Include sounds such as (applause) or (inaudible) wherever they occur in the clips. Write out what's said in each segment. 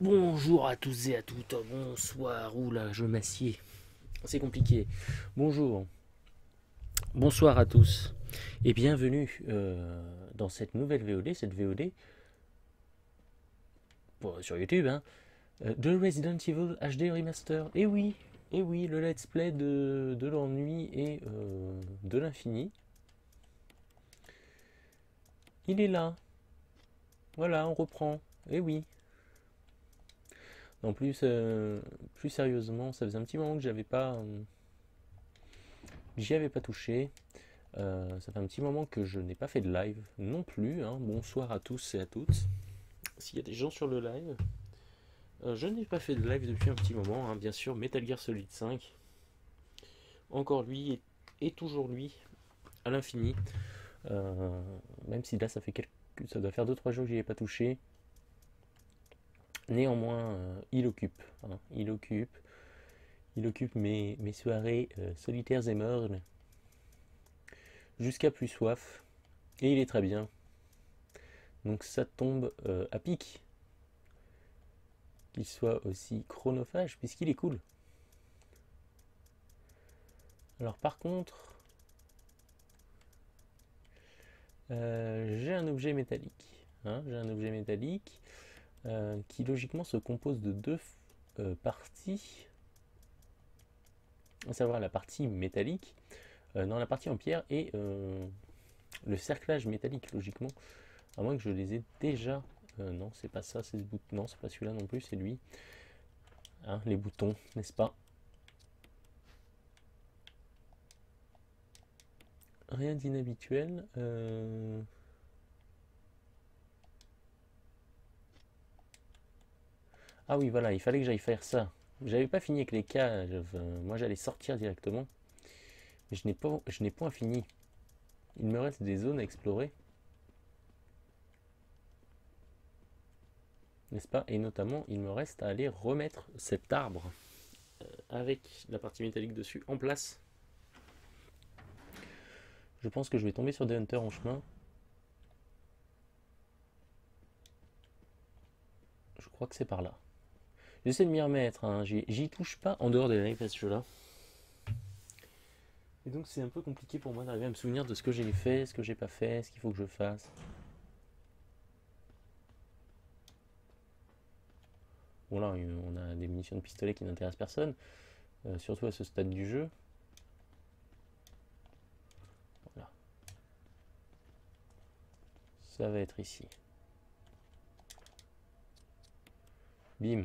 Bonjour à tous et à toutes, bonsoir, oula, je m'assieds, c'est compliqué. Bonjour, bonsoir à tous et bienvenue euh, dans cette nouvelle VOD, cette VOD sur YouTube, hein, euh, de Resident Evil HD Remaster. Et oui, et oui, le let's play de, l'ennui et euh, de l'infini. Il est là. Voilà, on reprend. Et oui. En plus, euh, plus sérieusement, ça faisait un petit moment que j'avais pas, euh, j'y avais pas touché. Euh, ça fait un petit moment que je n'ai pas fait de live non plus. Hein. Bonsoir à tous et à toutes. S'il y a des gens sur le live, je n'ai pas fait de live depuis un petit moment. Hein. Bien sûr, Metal Gear Solid 5. Encore lui et, toujours lui à l'infini. même si là, ça fait quelques, ça doit faire 2-3 jours que j'y ai pas touché. Néanmoins, euh, il occupe. Hein, il occupe. Il occupe mes, soirées euh, solitaires et mornes. Jusqu'à plus soif. Et il est très bien. Donc ça tombe euh, à pic. Qu'il soit aussi chronophage, puisqu'il est cool. Alors par contre, j'ai un objet métallique. Hein, j'ai un objet métallique. Euh, qui logiquement se compose de deux euh, parties, à savoir la partie métallique, euh, dans la partie en pierre et le cerclage métallique logiquement, à moins que je les ai déjà. non, c'est pas ça, c'est ce bouton. Non, c'est pas celui-là non plus, c'est lui. Hein, les boutons, n'est-ce pas? Rien d'inhabituel. Ah oui, voilà, il fallait que j'aille faire ça. J'avais pas fini avec les cas, moi j'allais sortir directement. Mais je n'ai pas, je n'ai point fini. Il me reste des zones à explorer. N'est-ce pas? Et notamment, il me reste à aller remettre cet arbre euh, avec la partie métallique dessus en place. Je pense que je vais tomber sur des hunters en chemin. Je crois que c'est par là. J'essaie de m'y remettre, hein. j'y touche pas en dehors des lives à ce jeu-là. Et donc c'est un peu compliqué pour moi d'arriver à me souvenir de ce que j'ai fait, ce que j'ai pas fait, ce qu'il faut que je fasse. Bon là, on a des munitions de pistolet qui n'intéressent personne, euh, surtout à ce stade du jeu. Voilà. Ça va être ici. Bim.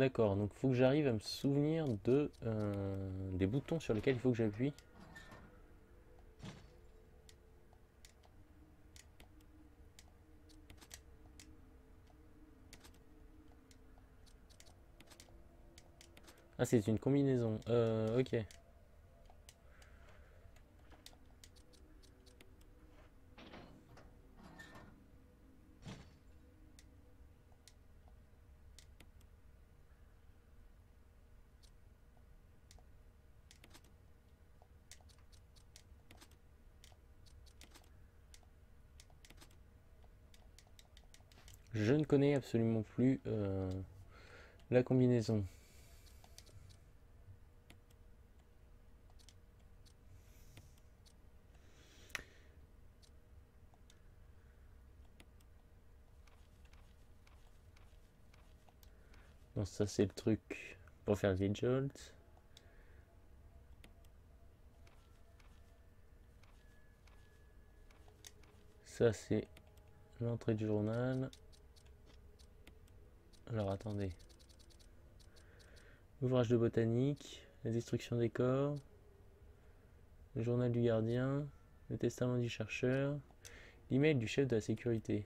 D'accord, donc faut que j'arrive à me souvenir de euh, des boutons sur lesquels il faut que j'appuie. Ah, c'est une combinaison. Euh, ok. Je ne connais absolument plus euh, la combinaison. Donc ça c'est le truc pour faire des jolts. Ça c'est l'entrée du journal. Alors attendez. Ouvrage de botanique, la destruction des corps, le journal du gardien, le testament du chercheur, l'email du chef de la sécurité.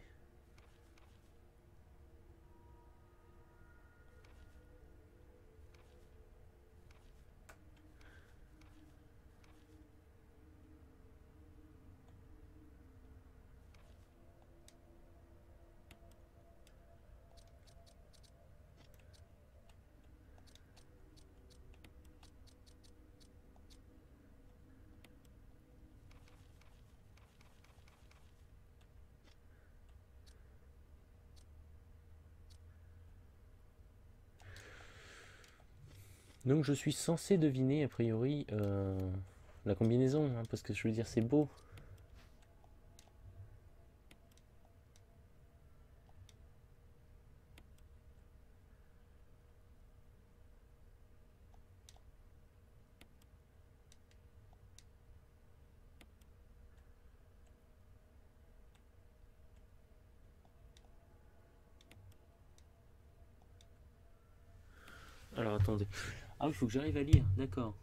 Donc je suis censé deviner a priori euh, la combinaison, hein, parce que je veux dire c'est beau. Alors attendez. Ah, il faut que j'arrive à lire, d'accord.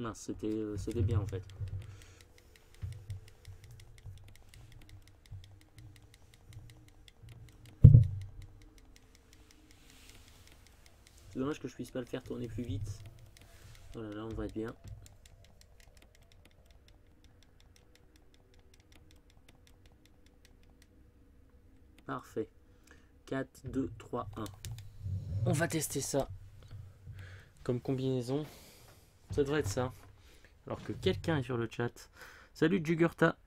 Mince, c'était euh, bien en fait. Dommage que je puisse pas le faire tourner plus vite. Voilà, là on va être bien. Parfait. 4, 2, 3, 1. On va tester ça. Comme combinaison. Ça devrait être ça. Alors que quelqu'un est sur le chat. Salut Jugurta.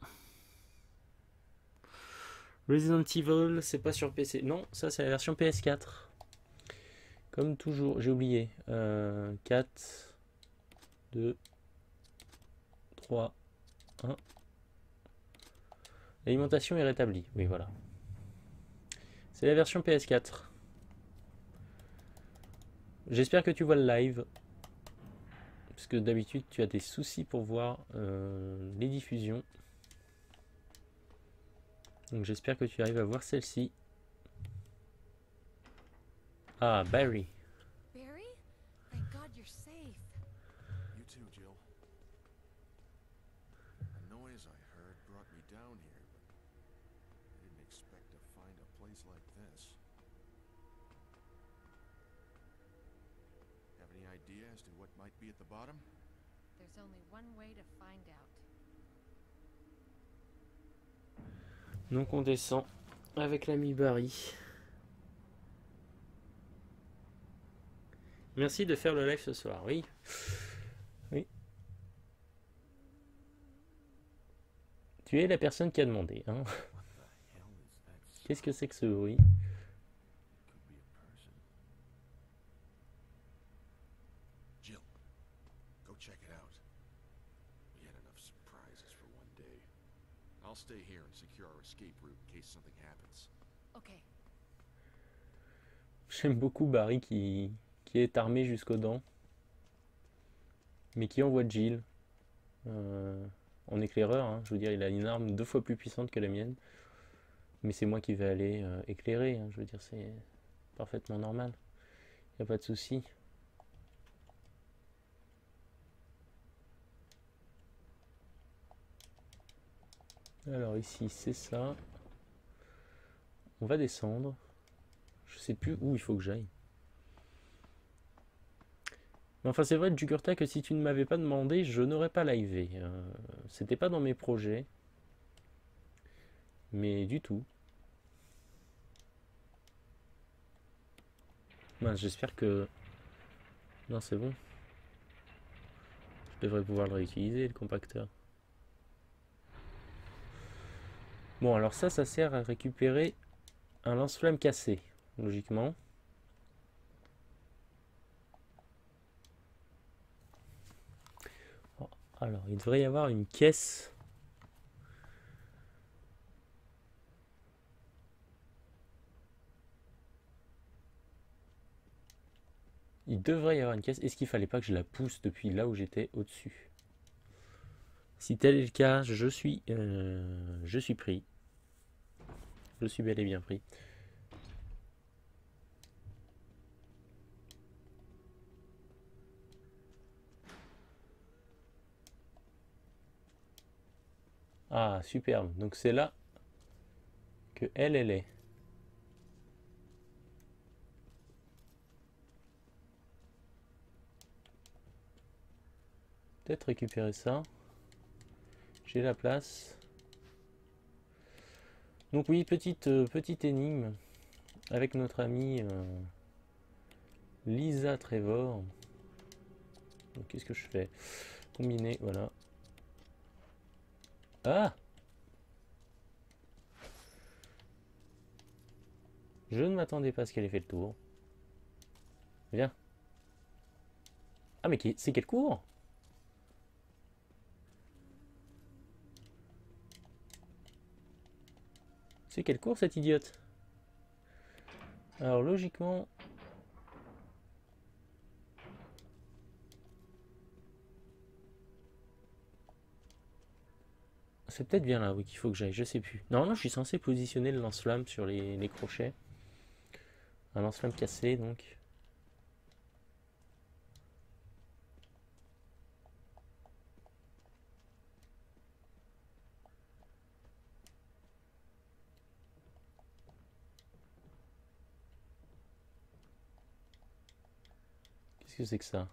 Resident Evil, c'est pas sur PC. Non, ça c'est la version PS4. Comme toujours, j'ai oublié. 4, 2, 3, 1. L'alimentation est rétablie. Oui, voilà. C'est la version PS4. J'espère que tu vois le live. Parce que d'habitude, tu as des soucis pour voir euh, les diffusions. Donc j'espère que tu arrives à voir celle-ci. Ah, Barry. Barry? Thank God you're safe. You too, Jill. A noise I heard brought me down here, but I didn't expect to find a place like this. Have any idea as to what might be at the bottom? There's only one way to find out. Donc on descend avec l'ami Barry. Merci de faire le live ce soir. Oui. Oui. Tu es la personne qui a demandé. Hein. Qu'est-ce que c'est que ce bruit? Could be a person. Jill, go check it out. We had enough surprises for one day. I'll stay here and secure our escape route in case something happens. Okay, J'aime beaucoup Barry qui, qui est armé jusqu'aux dents. Mais qui envoie Jill. euh, en éclaireur. hein. Je veux dire, il a une arme deux fois plus puissante que la mienne. Mais c'est moi qui vais aller euh, éclairer. hein. Je veux dire, c'est parfaitement normal. Il n'y a pas de souci. Alors ici, c'est ça. On va descendre. Je sais plus où il faut que j'aille. Mais enfin, c'est vrai, Jugurta, que si tu ne m'avais pas demandé, je n'aurais pas livé. Euh, C'était pas dans mes projets. Mais du tout. J'espère que... Non, c'est bon. Je devrais pouvoir le réutiliser, le compacteur. Bon, alors ça, ça sert à récupérer un lance-flamme cassé, logiquement. Oh, Alors, il devrait y avoir une caisse. Il devrait y avoir une caisse. Est-ce qu'il fallait pas que je la pousse depuis là où j'étais au-dessus? Si tel est le cas, je suis, euh, je suis pris. Je suis bel et bien pris. Ah, superbe. Donc c'est là que elle, elle est. Peut-être récupérer ça. J'ai la place. Donc oui, petite, euh, petite énigme. avec notre amie euh, Lisa Trevor. Qu'est-ce que je fais? Combiner, voilà. Ah Je ne m'attendais pas à ce qu'elle ait fait le tour. Viens. Ah mais c'est quel cours? C'est quel cours cette idiote? Alors logiquement... C'est peut-être bien là, oui, qu'il faut que j'aille, je sais plus. Normalement, je suis censé positionner le lance-flamme sur les, les crochets. Un lance-flamme cassé, donc. Qu'est-ce que c'est que ça?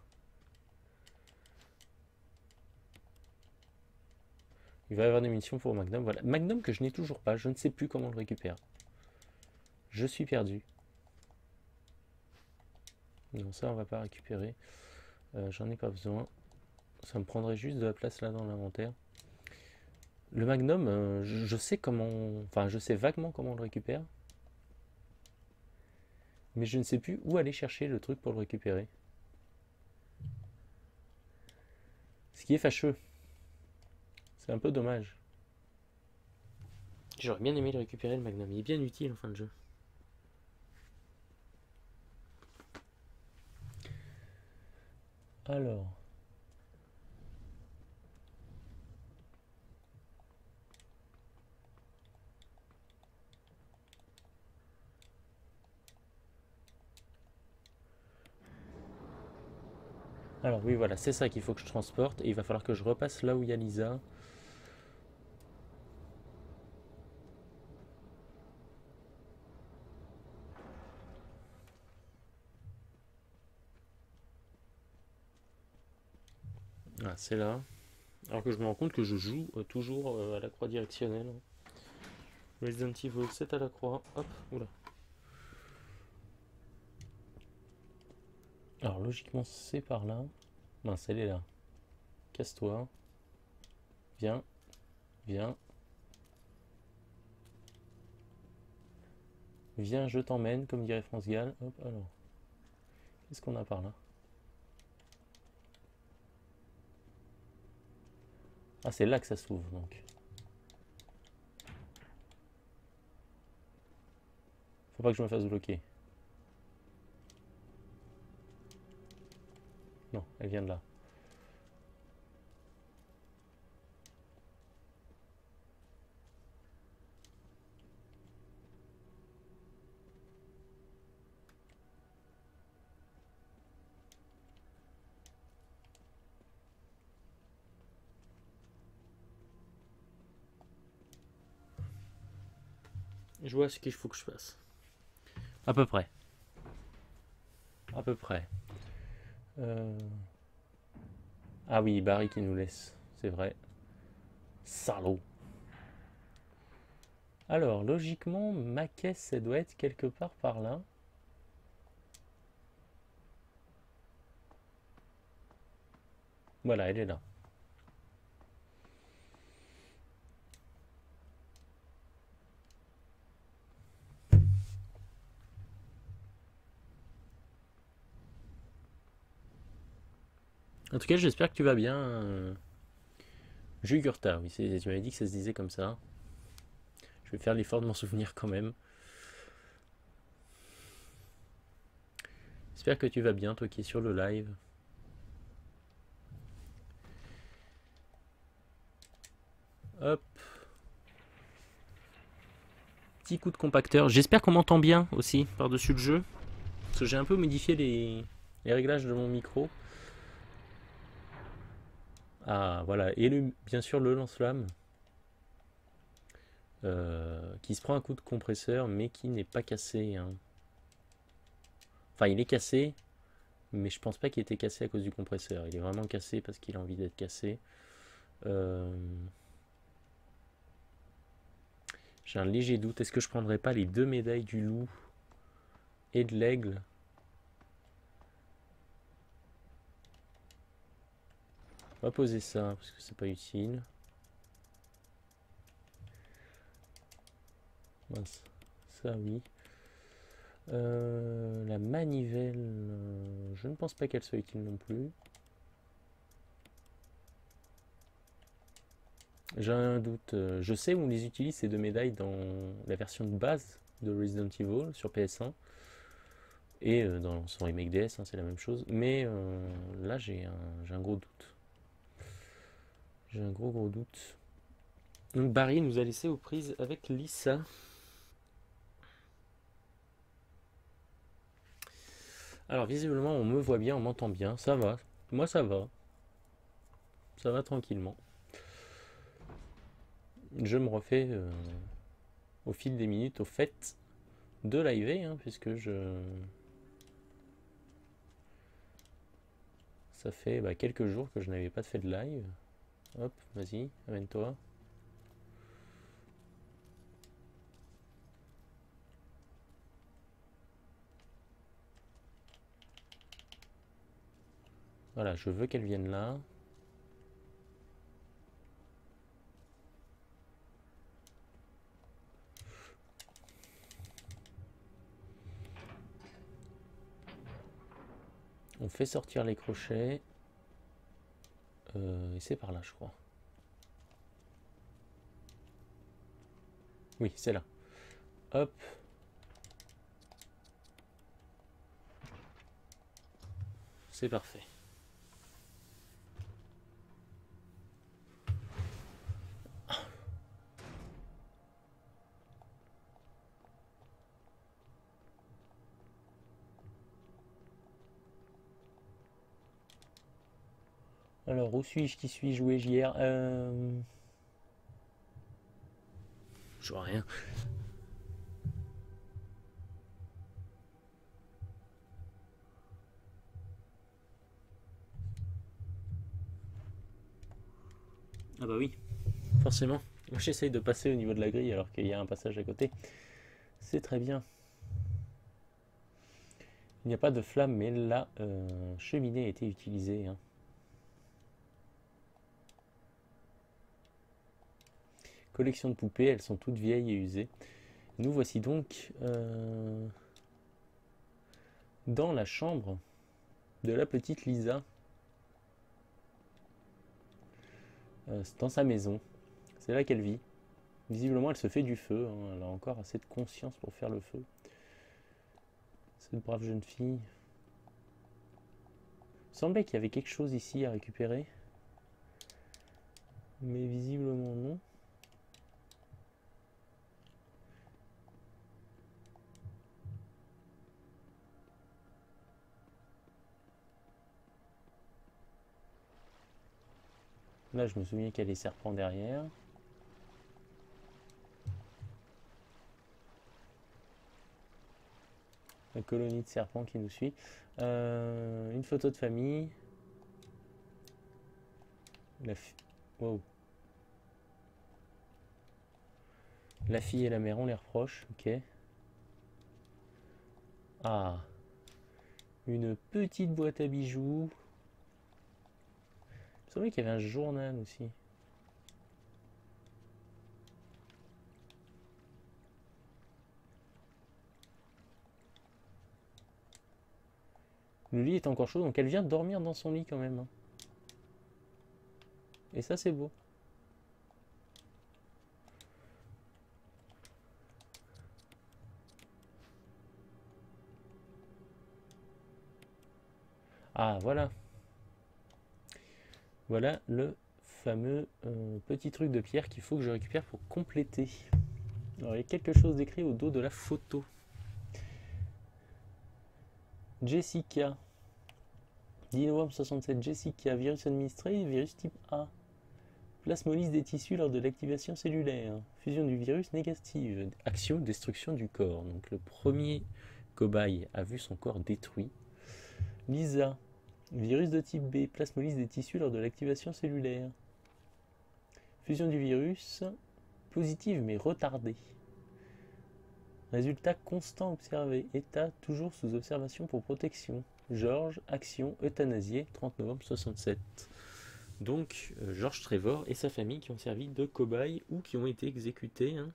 Il va y avoir des munitions pour Magnum. Voilà. Magnum que je n'ai toujours pas. Je ne sais plus comment le récupérer. Je suis perdu. Non, ça on va pas récupérer. Euh, J'en ai pas besoin. Ça me prendrait juste de la place là dans l'inventaire. Le Magnum, euh, je, je sais comment... Enfin, je sais vaguement comment on le récupère. Mais je ne sais plus où aller chercher le truc pour le récupérer. Ce qui est fâcheux. C'est un peu dommage. J'aurais bien aimé le récupérer le Magnum. Il est bien utile en fin de jeu. Alors. Alors oui, voilà, c'est ça qu'il faut que je transporte. Et il va falloir que je repasse là où il y a Lisa. Ah, c'est là. Alors que je me rends compte que je joue euh, toujours euh, à la croix directionnelle. Resident Evil 7 à la croix. Hop, oula. Alors logiquement c'est par là. Mince, elle est là. Casse-toi. Viens. Viens. Viens, je t'emmène, comme dirait France Gall. Hop, alors. Qu'est-ce qu'on a par là? Ah, c'est là que ça s'ouvre, donc. Faut pas que je me fasse bloquer. Non, elle vient de là. Je vois ce qu'il faut que je fasse. À peu près. À peu près. Euh, Ah oui, Barry qui nous laisse. C'est vrai. Salaud. Alors, logiquement, ma caisse, elle doit être quelque part par là. Voilà, elle est là. En tout cas, j'espère que tu vas bien. euh, Jugurtha, oui, tu m'avais dit que ça se disait comme ça. Je vais faire l'effort de m'en souvenir quand même. J'espère que tu vas bien, toi qui es sur le live. Hop. Petit coup de compacteur. J'espère qu'on m'entend bien aussi par-dessus le jeu. Parce que j'ai un peu modifié les réglages de mon micro. Ah, voilà. Et bien sûr, le lance-flamme. euh, qui se prend un coup de compresseur, mais qui n'est pas cassé. hein. Enfin, il est cassé, mais je pense pas qu'il était cassé à cause du compresseur. Il est vraiment cassé parce qu'il a envie d'être cassé. Euh, J'ai un léger doute. Est-ce que je prendrais pas les deux médailles du loup et de l'aigle. On va poser ça parce que c'est pas utile. Mince. Ça oui. Euh, la manivelle, euh, je ne pense pas qu'elle soit utile non plus. J'ai un doute. euh, Je sais où on les utilise ces deux médailles dans la version de base de Resident Evil sur PS1 et dans son remake DS, c'est la même chose. Mais là, j'ai un gros doute. J'ai un gros gros doute. Donc Barry nous a laissé aux prises avec Lisa. Alors visiblement, on me voit bien, on m'entend bien, ça va. Moi, ça va. Ça va tranquillement. Je me refais euh, au fil des minutes au fait de live, hein, puisque je. Ça fait bah, quelques jours que je n'avais pas fait de live. Hop, vas-y, amène-toi. Voilà, je veux qu'elle vienne là. On fait sortir les crochets. Euh, et c'est par là, je crois. Oui, c'est là. Hop. C'est parfait. Alors, où suis-je Qui suis-je Où ai-je hier euh... Je vois rien. Ah bah oui, forcément. Moi j'essaye de passer au niveau de la grille alors qu'il y a un passage à côté. C'est très bien. Il n'y a pas de flamme, mais la euh, cheminée a été utilisée. hein. Collection de poupées, elles sont toutes vieilles et usées. Nous voici donc euh, dans la chambre de la petite Lisa. Euh, dans sa maison. C'est là qu'elle vit. Visiblement, elle se fait du feu. hein. Elle a encore assez de conscience pour faire le feu. Cette brave jeune fille. Il semblait qu'il y avait quelque chose ici à récupérer. Mais visiblement non. Là, je me souviens qu'il y a les serpents derrière. La colonie de serpents qui nous suit. Euh, une photo de famille. La, la fille et la mère, on les reproche. Ok. Ah. Une petite boîte à bijoux. Me semblait qu'il y avait un journal aussi. Le lit est encore chaud, donc elle vient dormir dans son lit quand même. hein. Et ça, c'est beau. Ah, voilà. Voilà le fameux euh, petit truc de pierre qu'il faut que je récupère pour compléter. Alors, il y a quelque chose d'écrit au dos de la photo. Jessica. 10 novembre 67. Jessica. Virus administré. Virus type A. Plasmolyse des tissus lors de l'activation cellulaire. Fusion du virus négative. Action, destruction du corps. Donc le premier cobaye a vu son corps détruit. Lisa. Virus de type B, plasmolyse des tissus lors de l'activation cellulaire. Fusion du virus, positive mais retardée. Résultat constant observé. État toujours sous observation pour protection. Georges, action, euthanasié, 30 novembre 67. Donc, euh, Georges Trevor et sa famille qui ont servi de cobayes ou qui ont été exécutés. hein.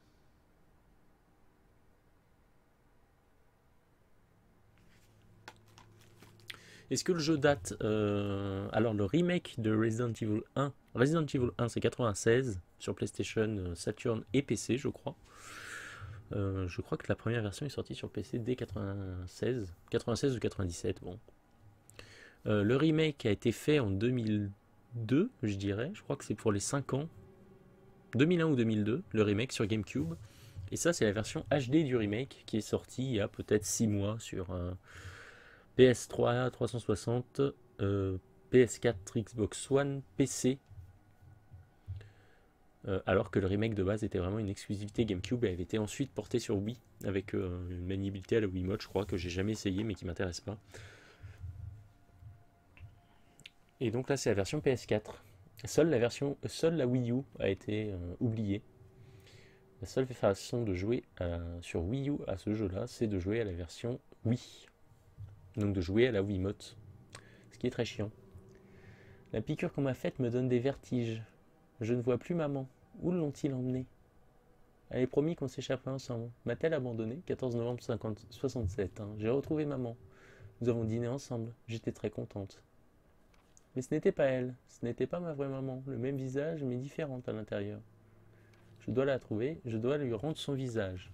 Est-ce que le jeu date euh, Alors, le remake de Resident Evil 1. Resident Evil 1, c'est 96 sur PlayStation, euh, Saturn et PC, je crois. Euh, je crois que la première version est sortie sur PC dès 96, 96 ou 97, bon. Le remake a été fait en 2002, je dirais. Je crois que c'est pour les 5 ans. 2001 ou 2002, le remake sur GameCube. Et ça, c'est la version HD du remake qui est sortie il y a peut-être 6 mois sur PS3, 360, euh, PS4, Xbox One, PC. Euh, alors que le remake de base était vraiment une exclusivité GameCube et avait été ensuite porté sur Wii avec euh, une maniabilité à la Wiimote, je crois, que j'ai jamais essayé mais qui m'intéresse pas. Et donc là, c'est la version PS4. Seule la version, seule la Wii U a été euh, oubliée. La seule façon de jouer sur Wii U à ce jeu-là, c'est de jouer à la version Wii. Donc de jouer à la Wiimote. Ce qui est très chiant. La piqûre qu'on m'a faite me donne des vertiges. Je ne vois plus maman. Où l'ont-ils emmené Elle avait promis qu'on s'échapperait ensemble. M'a-t-elle abandonné 14 novembre 50 67. hein. J'ai retrouvé maman. Nous avons dîné ensemble. J'étais très contente. Mais ce n'était pas elle. Ce n'était pas ma vraie maman. Le même visage, mais différente à l'intérieur. Je dois la trouver. Je dois lui rendre son visage.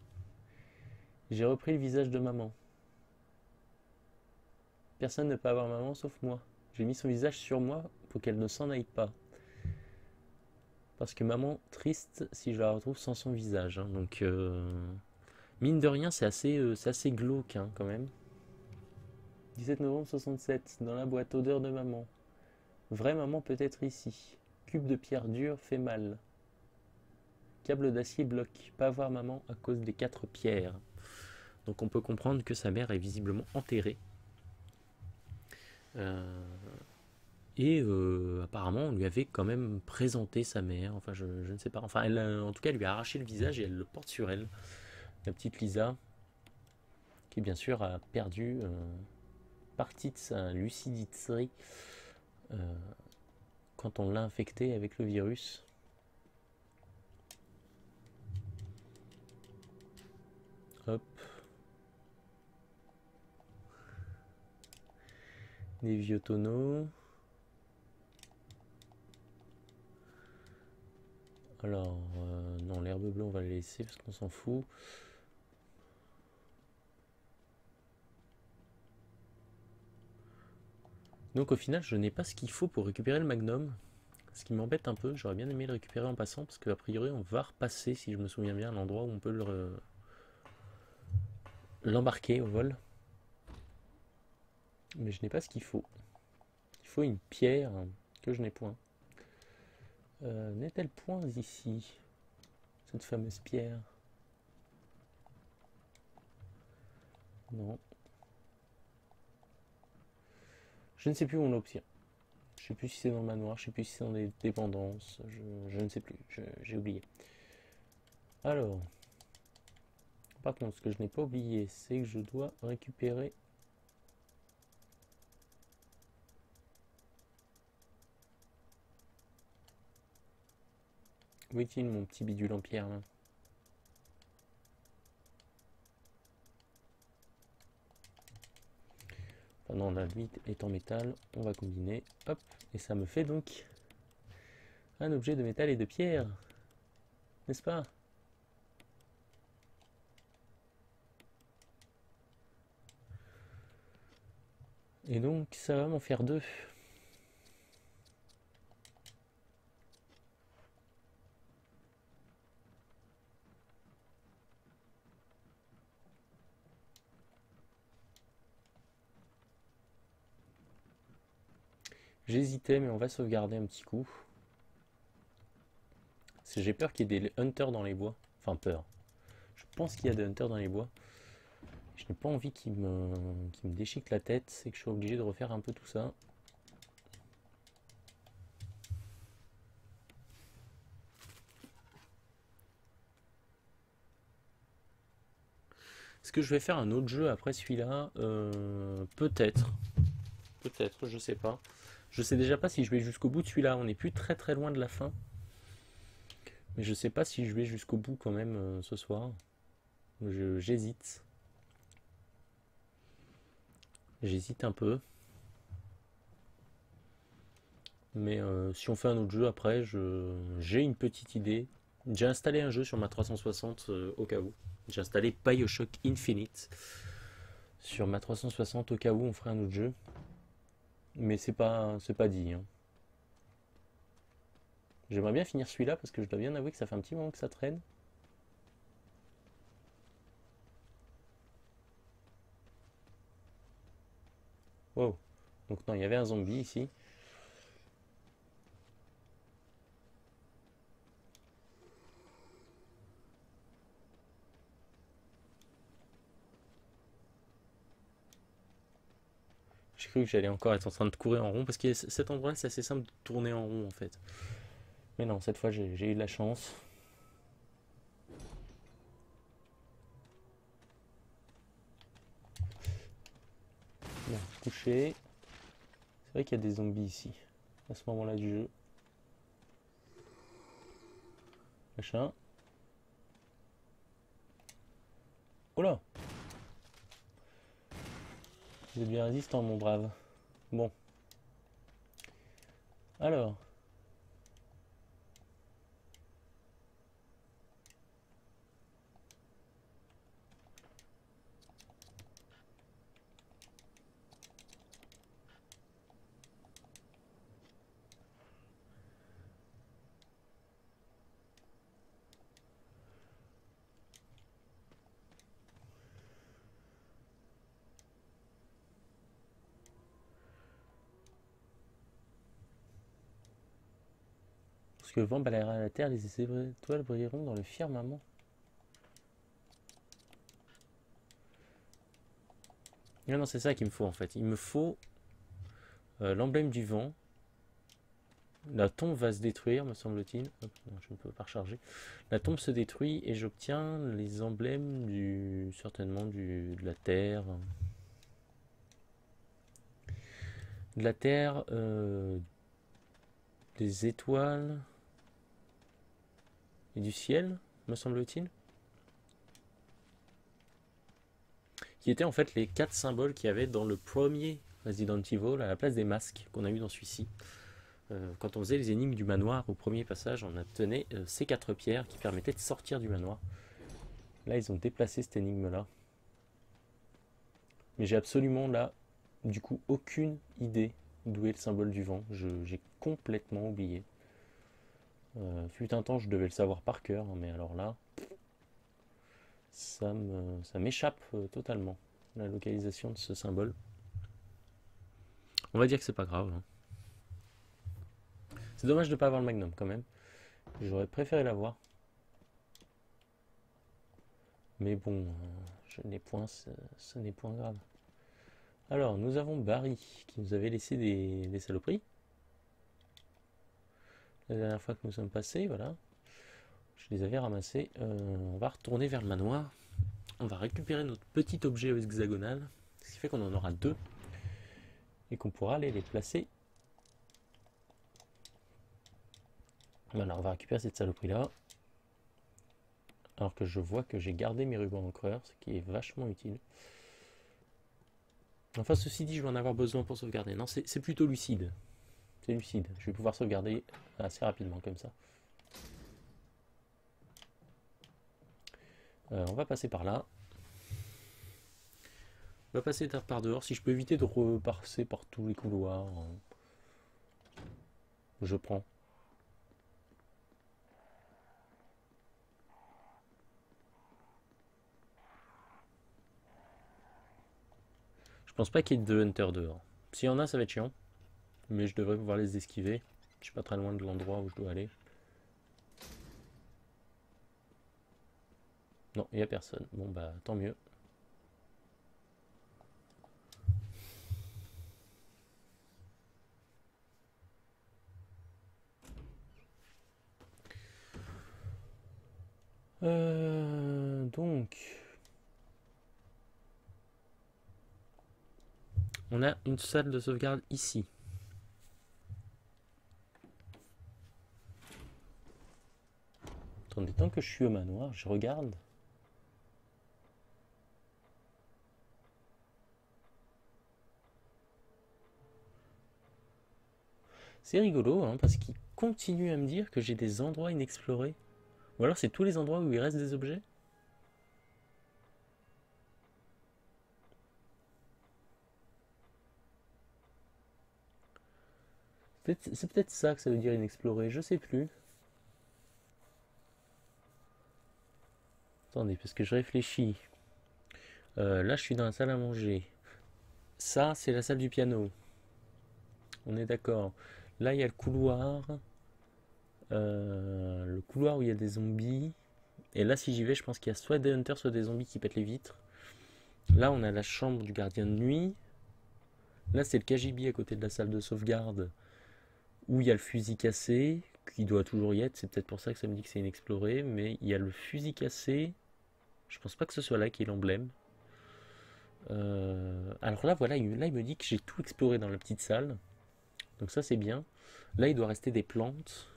J'ai repris le visage de maman. Personne ne peut avoir maman sauf moi. J'ai mis son visage sur moi pour qu'elle ne s'en aille pas. Parce que maman triste si je la retrouve sans son visage. hein. Donc, euh, mine de rien, c'est assez, euh, assez glauque hein, quand même. 17 novembre 67, dans la boîte, odeur de maman. Vraie maman peut être ici. Cube de pierre dure fait mal. Câble d'acier bloque. Pas voir maman à cause des quatre pierres. Donc on peut comprendre que sa mère est visiblement enterrée. Euh, et euh, apparemment, on lui avait quand même présenté sa mère. Enfin, je, ne sais pas. Enfin, elle, a- en tout cas, elle lui a arraché le visage et elle le porte sur elle. La petite Lisa, qui bien sûr a perdu euh, partie de sa lucidité euh, quand on l'a infectée avec le virus. Hop. Des vieux tonneaux. Alors, euh, non, l'herbe bleue, on va la laisser parce qu'on s'en fout. Donc au final, je n'ai pas ce qu'il faut pour récupérer le magnum. Ce qui m'embête un peu, j'aurais bien aimé le récupérer en passant parce qu'a priori on va repasser, si je me souviens bien, l'endroit où on peut l'embarquer au vol. Mais je n'ai pas ce qu'il faut. Il faut une pierre que je n'ai point. Euh, N'est-elle point ici Cette fameuse pierre? Non. Je ne sais plus où on l'obtient. Je sais plus si c'est dans le manoir, je sais plus si c'est dans des dépendances, je, je ne sais plus, j'ai oublié. Alors, par contre, ce que je n'ai pas oublié, c'est que je dois récupérer Où est-il mon petit bidule en pierre là. Enfin non, là lui est en métal, on va combiner, hop, et ça me fait donc un objet de métal et de pierre, n'est-ce pas? Et donc ça va m'en faire deux. J'hésitais, mais on va sauvegarder un petit coup. J'ai peur qu'il y ait des hunters dans les bois. Enfin, peur. Je pense qu'il y a des hunters dans les bois. Je n'ai pas envie qu'ils me, me déchiquent la tête. C'est que je suis obligé de refaire un peu tout ça. Est-ce que je vais faire un autre jeu après celui-là? Euh, Peut-être. Peut-être, je sais pas. Je sais déjà pas si je vais jusqu'au bout de celui-là. On n'est plus très très loin de la fin. Mais je sais pas si je vais jusqu'au bout quand même euh, ce soir. J'hésite. J'hésite un peu. Mais euh, si on fait un autre jeu après, j'ai une petite idée. J'ai installé un jeu sur ma 360 euh, au cas où. J'ai installé Bioshock Infinite sur ma 360 au cas où on ferait un autre jeu. Mais c'est pas pas dit. hein. J'aimerais bien finir celui-là parce que je dois bien avouer que ça fait un petit moment que ça traîne. Wow. Donc non, il y avait un zombie ici. Cru que j'allais encore être en train de courir en rond parce que cet endroit-là, c'est assez simple de tourner en rond en fait. Mais non, cette fois, j'ai eu de la chance. Couché. C'est vrai qu'il y a des zombies ici, à ce moment-là du jeu. Machin. Oh là! Vous êtes bien résistant, mon brave. Bon. Alors. Lorsque le vent balayera la terre, les étoiles brilleront dans le firmament. Non, non, c'est ça qu'il me faut en fait. Il me faut euh, l'emblème du vent. La tombe va se détruire, me semble-t-il. Je ne peux pas recharger. La tombe se détruit et j'obtiens les emblèmes du certainement du, de la terre. De la terre, euh, des étoiles et du ciel, me semble-t-il. Qui étaient en fait les quatre symboles qu'il y avait dans le premier Resident Evil à la place des masques qu'on a eu dans celui-ci. Euh, quand on faisait les énigmes du manoir au premier passage, on obtenait euh, ces quatre pierres qui permettaient de sortir du manoir. Là, ils ont déplacé cette énigme-là. Mais j'ai absolument là, du coup, aucune idée d'où est le symbole du vent. J'ai complètement oublié. Euh, fut un temps, je devais le savoir par cœur, hein, mais alors là, ça me, ça m'échappe euh, totalement, la localisation de ce symbole. On va dire que c'est pas grave. hein. C'est dommage de ne pas avoir le magnum quand même. J'aurais préféré l'avoir. Mais bon, euh, je n'ai point, ce, n'est point grave. Alors, nous avons Barry qui nous avait laissé des saloperies. La dernière fois que nous sommes passés, voilà. Je les avais ramassés. Euh, on va retourner vers le manoir. On va récupérer notre petit objet hexagonal. Ce qui fait qu'on en aura deux. Et qu'on pourra aller les placer. Voilà, on va récupérer cette saloperie là. Alors que je vois que j'ai gardé mes rubans encreurs, ce qui est vachement utile. Enfin, ceci dit, je vais en avoir besoin pour sauvegarder. Non, c'est c'est plutôt lucide. C'est lucide. Je vais pouvoir sauvegarder assez rapidement comme ça. Euh, on va passer par là. On va passer par- dehors. Si je peux éviter de repasser par tous les couloirs, euh, je prends. Je pense pas qu'il y ait de Hunter dehors. S'il y en a, ça va être chiant mais je devrais pouvoir les esquiver. Je suis pas très loin de l'endroit où je dois aller. Non, il n'y a personne. Bon bah tant mieux. Euh, donc, on a une salle de sauvegarde ici. Attendez, tant que je suis au manoir, je regarde. C'est rigolo, hein, parce qu'il continue à me dire que j'ai des endroits inexplorés. Ou alors c'est tous les endroits où il reste des objets C'est peut-être ça que ça veut dire inexploré, je sais plus. Attendez, parce que je réfléchis. Euh, là, je suis dans la salle à manger. Ça, c'est la salle du piano. On est d'accord. Là, il y a le couloir. Euh, le couloir où il y a des zombies. Et là, si j'y vais, je pense qu'il y a soit des hunters, soit des zombies qui pètent les vitres. Là, on a la chambre du gardien de nuit. Là, c'est le KGB à côté de la salle de sauvegarde où il y a le fusil cassé, qui doit toujours y être. C'est peut-être pour ça que ça me dit que c'est inexploré. Mais il y a le fusil cassé. Je pense pas que ce soit là qui est l'emblème. Euh, alors là, voilà, il- là, il me dit que j'ai tout exploré dans la petite salle. Donc ça, c'est bien. Là, il doit rester des plantes.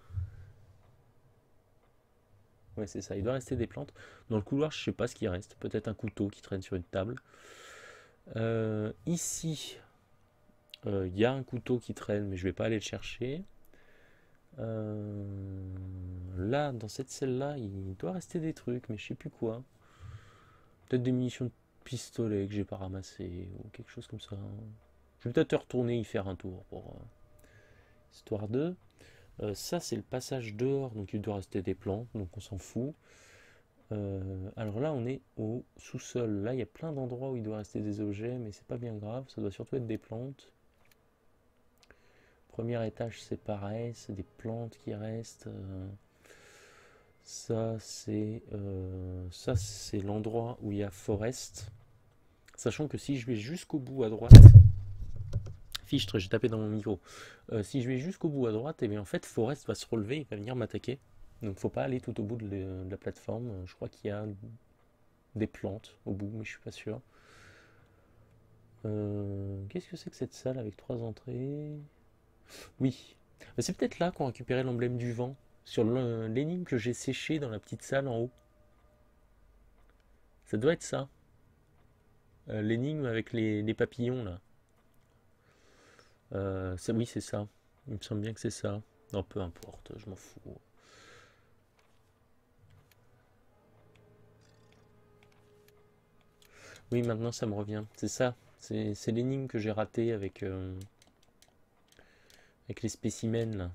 Ouais, c'est ça, il doit rester des plantes. Dans le couloir, je sais pas ce qui reste. Peut-être un couteau qui traîne sur une table. Euh, ici, euh, il y a un couteau qui traîne, mais je vais pas aller le chercher. Là, dans cette celle-là, il doit rester des trucs, mais je sais plus quoi. Peut-être des munitions de pistolet que j'ai pas ramassées, ou quelque chose comme ça. Je vais peut-être retourner y faire un tour pour euh, histoire de. Euh, ça, c'est le passage dehors, donc il doit rester des plantes, donc on s'en fout. Euh, alors là, on est au sous-sol. Là, il y a plein d'endroits où il doit rester des objets, mais c'est pas bien grave. Ça doit surtout être des plantes. Premier étage, c'est pareil, c'est des plantes qui restent. Ça, c'est euh, ça, c'est l'endroit où il y a Forest. Sachant que si je vais jusqu'au bout à droite, fichtre, j'ai tapé dans mon micro. Euh, si je vais jusqu'au bout à droite, et bien en fait, Forest va se relever, il va venir m'attaquer. Donc, faut pas aller tout au bout de, la plateforme. Je crois qu'il y a des plantes au bout, mais je suis pas sûr. Euh, Qu'est-ce que c'est que cette salle avec trois entrées? Oui, c'est peut-être là qu'on récupérait l'emblème du vent sur l'énigme que j'ai séché dans la petite salle en haut. Ça doit être ça. Euh, l'énigme avec les, papillons là. Euh, oui, c'est ça. Il me semble bien que c'est ça. Non, peu importe, je m'en fous. Oui, maintenant ça me revient. C'est ça. C'est l'énigme que j'ai raté euh, avec les spécimens là.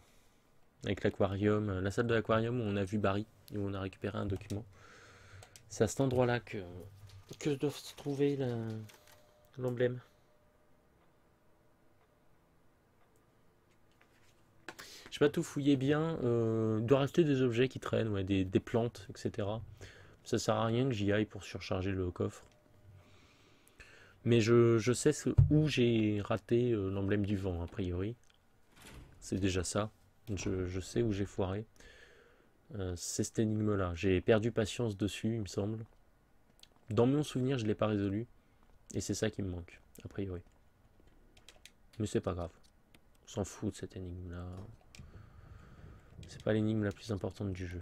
Avec l'aquarium, euh, la salle de l'aquarium où on a vu Barry où on a récupéré un document. C'est à cet endroit-là que, que doit se trouver l'emblème. Je vais pas tout fouiller bien. euh, doit rester des objets qui traînent, des, plantes, etc. Ça sert à rien que j'y aille pour surcharger le coffre. Mais je, je sais où j'ai raté euh, l'emblème du vent, a priori. C'est déjà ça. Je, sais où j'ai foiré. Euh, c'est cette énigme-là. J'ai perdu patience dessus, il me semble. Dans mon souvenir, je ne l'ai pas résolu. Et c'est ça qui me manque, a priori. Mais c'est pas grave. On s'en fout de cette énigme-là. C'est pas l'énigme la plus importante du jeu.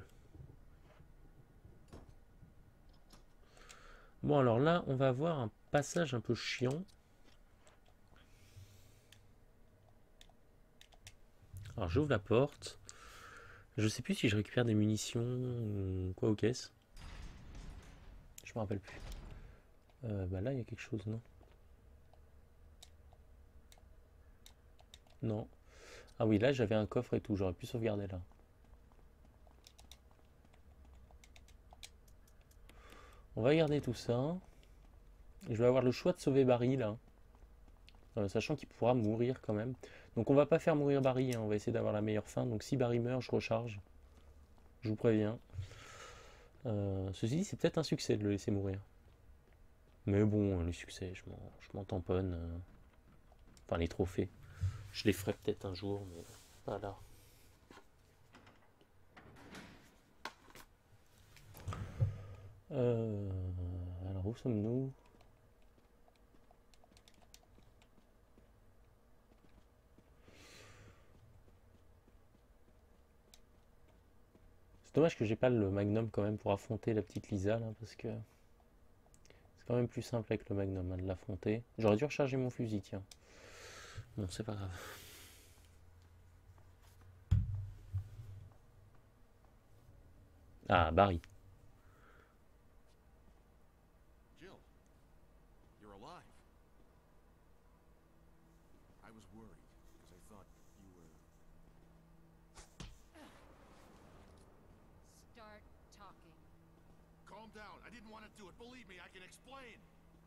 Bon, alors là, on va avoir un passage un peu chiant. Alors j'ouvre la porte. Je sais plus si je récupère des munitions ou quoi aux caisses. Je me rappelle plus. Euh, bah là il y a quelque chose, non? Non. Ah oui, là j'avais un coffre et tout, j'aurais pu sauvegarder là. On va garder tout ça. Je vais avoir le choix de sauver Barry là. Euh, sachant qu'il pourra mourir quand même. Donc on va pas faire mourir Barry, hein, on va essayer d'avoir la meilleure fin. Donc si Barry meurt, je recharge. Je vous préviens. Euh, ceci dit, c'est peut-être un succès de le laisser mourir. Mais bon, les succès, je m'en, tamponne. euh. Enfin, les trophées. Je les ferai peut-être un jour, mais. Euh, alors, où sommes-nous? Dommage que j'ai pas le magnum quand même pour affronter la petite Lisa là, parce que c'est quand même plus simple avec le magnum hein, de l'affronter. J'aurais dû recharger mon fusil, tiens. Bon, c'est pas grave. Ah, Barry. Jill, you're alive. I was worried because I thought you were. Start talking. Calm down. I didn't want to do it. Believe me, I can explain. Don't lie to me.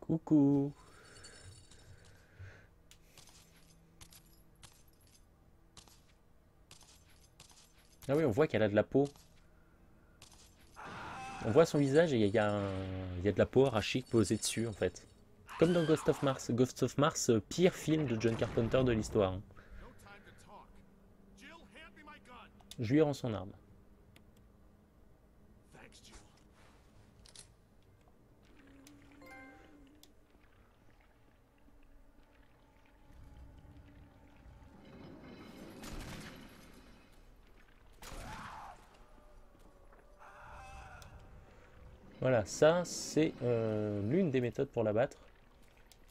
Coucou. Ah oui, on voit qu'elle a de la peau. On voit son visage et il y a, un- il y a de la peau arrachée posée dessus en fait. Comme dans Ghost of Mars. Ghost of Mars, euh, pire film de John Carpenter de l'histoire. hein. Je lui rends son arme. Voilà, ça c'est euh, l'une des méthodes pour la battre.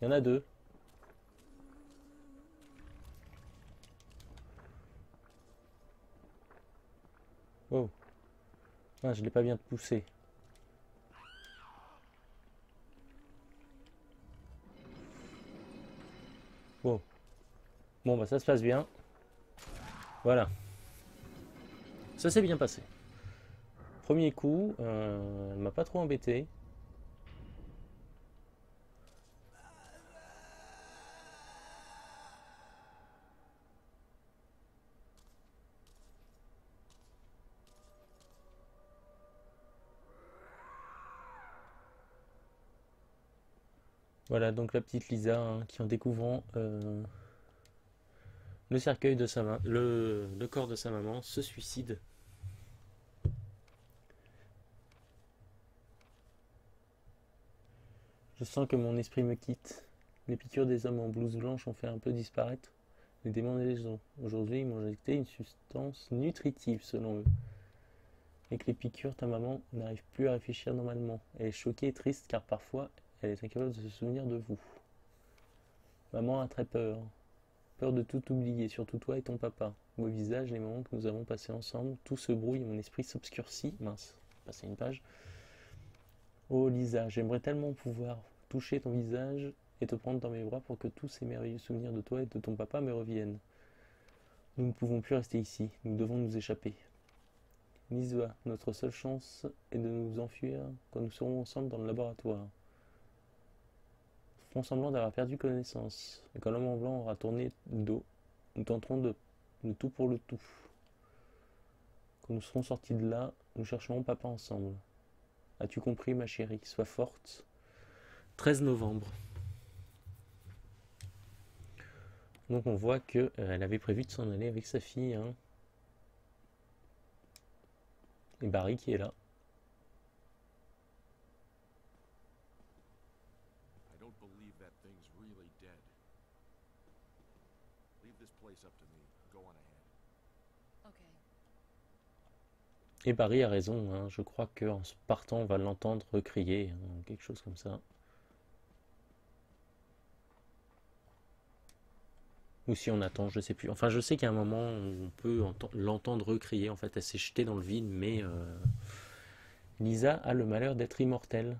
Il y en a deux. Oh. Ah, je l'ai pas bien poussé. Wow. Bon, bah ça se passe bien. Voilà. Ça s'est bien passé. Premier coup, euh, elle m'a pas trop embêté. Voilà donc la petite Lisa hein, qui en découvrant euh, le cercueil de sa le, le corps de sa maman se suicide. Je sens que mon esprit me quitte. Les piqûres des hommes en blouse blanche ont fait un peu disparaître les démangeaisons. Aujourd'hui, ils m'ont injecté une substance nutritive, selon eux. Avec les piqûres, ta maman n'arrive plus à réfléchir normalement. Elle est choquée et triste car parfois, elle est incapable de se souvenir de vous. Maman a très peur. Peur de tout oublier, surtout toi et ton papa. Vos visages, les moments que nous avons passés ensemble, tout se brouille mon esprit s'obscurcit. Mince, passer une page. Oh Lisa, j'aimerais tellement pouvoir toucher ton visage et te prendre dans mes bras pour que tous ces merveilleux souvenirs de toi et de ton papa me reviennent. Nous ne pouvons plus rester ici, nous devons nous échapper. Niswa, notre seule chance est de nous enfuir quand nous serons ensemble dans le laboratoire. Font semblant d'avoir perdu connaissance, et quand l'homme en blanc aura tourné dos, nous tenterons de, le tout pour le tout. Quand nous serons sortis de là, nous chercherons papa ensemble. As-tu compris, ma chérie? Sois forte. 13 novembre. Donc on voit que euh, elle avait prévu de s'en aller avec sa fille. hein. Et Barry qui est là. Et Barry a raison. hein. Je crois qu'en partant, on va l'entendre crier. hein, quelque chose comme ça. Ou si on attend, je sais plus. Enfin, je sais qu'à un moment, on peut enten- l'entendre crier. En fait, elle s'est jetée dans le vide, mais euh, Lisa a le malheur d'être immortelle.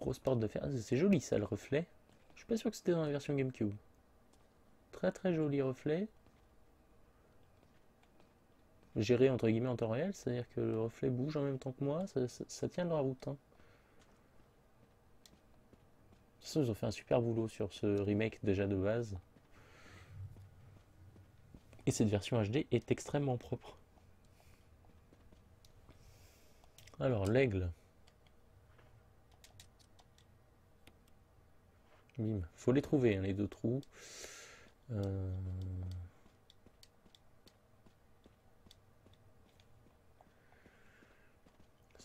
Grosse porte de fer. Ah, C'est joli ça, le reflet. Je suis pas sûr que c'était dans la version GameCube. Très très joli reflet. Géré entre guillemets en temps réel, c'est-à-dire que le reflet bouge en même temps que moi, ça tient de la route. hein. Ils ont fait un super boulot sur ce remake déjà de base. Et cette version HD est extrêmement propre. Alors, l'aigle. Bim. Faut les trouver, hein, les deux trous. Euh,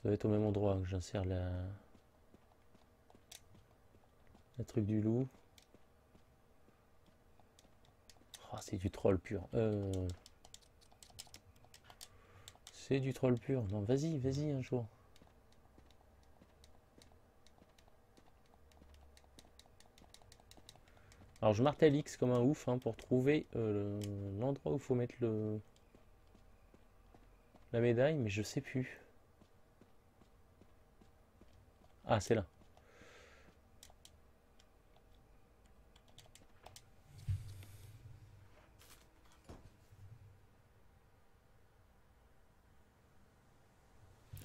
Ça va être au même endroit que j'insère la... Le truc du loup. Oh, c'est du troll pur. Euh, C'est du troll pur. Non, vas-y, vas-y un jour. Alors je martèle X comme un ouf hein, pour trouver euh, le- l'endroit où faut mettre le la médaille, mais je sais plus. Ah, c'est là.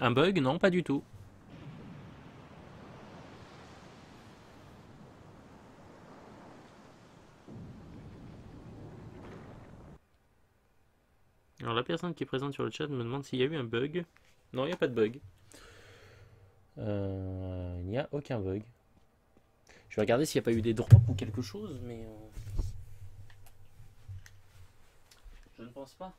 Un bug? Non, pas du tout. Alors la personne qui est présente sur le chat me demande s'il y a eu un bug. Non, il n'y a pas de bug. Euh, il n'y a aucun bug. Je vais regarder s'il n'y a pas eu des drops ou quelque chose, mais... euh, Je ne pense pas.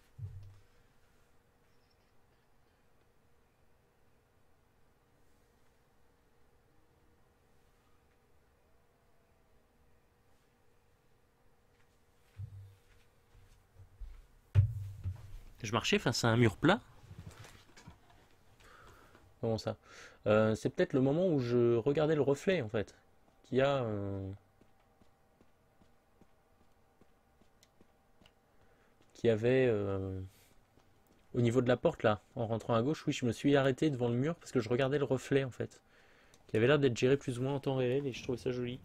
Je marchais face à un mur plat. Comment ça? Euh, c'est peut-être le moment où je regardais le reflet en fait. A euh, avait euh, au niveau de la porte là, en rentrant à gauche, oui, je me suis arrêté devant le mur parce que je regardais le reflet en fait. Qui avait l'air d'être géré plus ou moins en temps réel et je trouvais ça joli.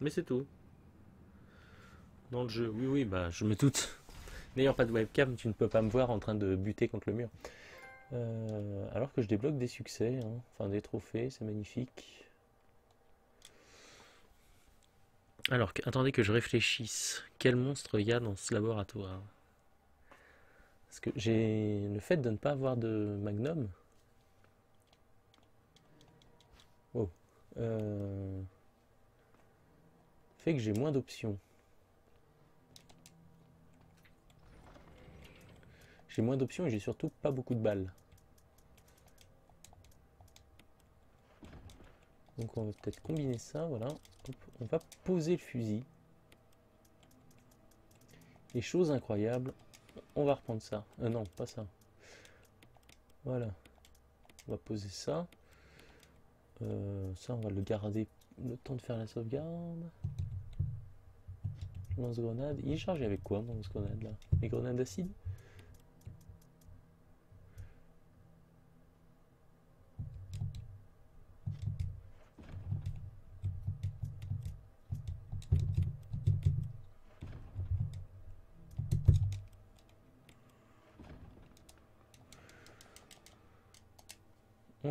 Mais c'est tout. Dans le jeu, oui, oui, bah je me doute. N'ayant pas de webcam, tu ne peux pas me voir en train de buter contre le mur. Euh, alors que je débloque des succès, hein. enfin des trophées, c'est magnifique. Alors, attendez que je réfléchisse. Quel monstre il y a dans ce laboratoire? Parce que j'ai le fait de ne pas avoir de magnum. Oh. Euh, fait que j'ai moins d'options. J'ai moins d'options et j'ai surtout pas beaucoup de balles. Donc on va peut-être combiner ça, voilà. On va poser le fusil. Et chose incroyable, on va reprendre ça. Euh, non, pas ça. Voilà. On va poser ça. Euh, ça, on va le garder le temps de faire la sauvegarde. Lance-grenade. Il est chargé avec quoi, mon lance-grenade là? Les grenades d'acide?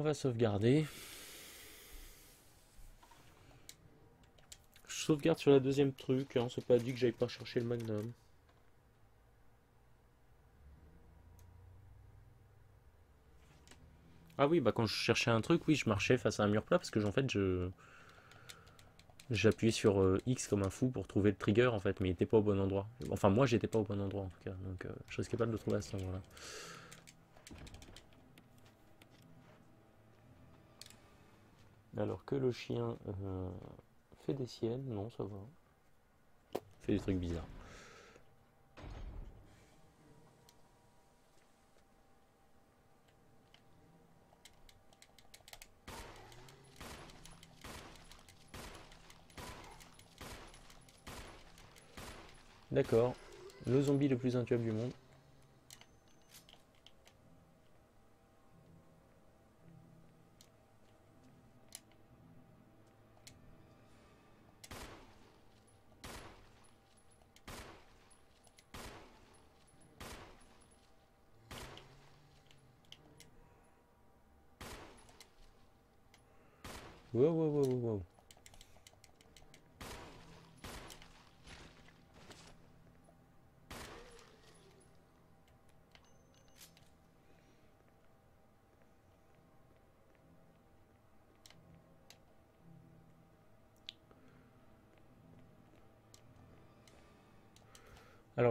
Va sauvegarder. Je sauvegarde sur la deuxième truc, hein, c'est pas dit que j'aille pas chercher le magnum. Ah oui, bah quand je cherchais un truc, oui, je marchais face à un mur plat parce que en fait, je j'appuyais sur euh, X comme un fou pour trouver le trigger en fait, mais il était pas au bon endroit. Enfin, moi, j'étais pas au bon endroit en tout cas, donc euh, je risquais pas de le trouver à ce moment-là. Alors que le chien euh, fait des siennes, non, ça va. Fait des trucs bizarres. D'accord. Le zombie le plus intuable du monde.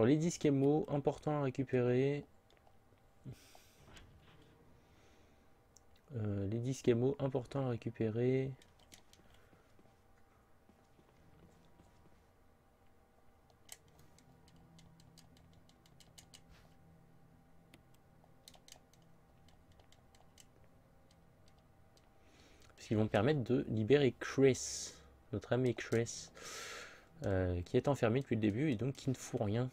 Les disques MO, important à récupérer. Euh, les disques MO, important à récupérer. Parce qu'ils vont permettre de libérer Chris, notre ami Chris, euh, qui est enfermé depuis le début et donc qui ne fout rien.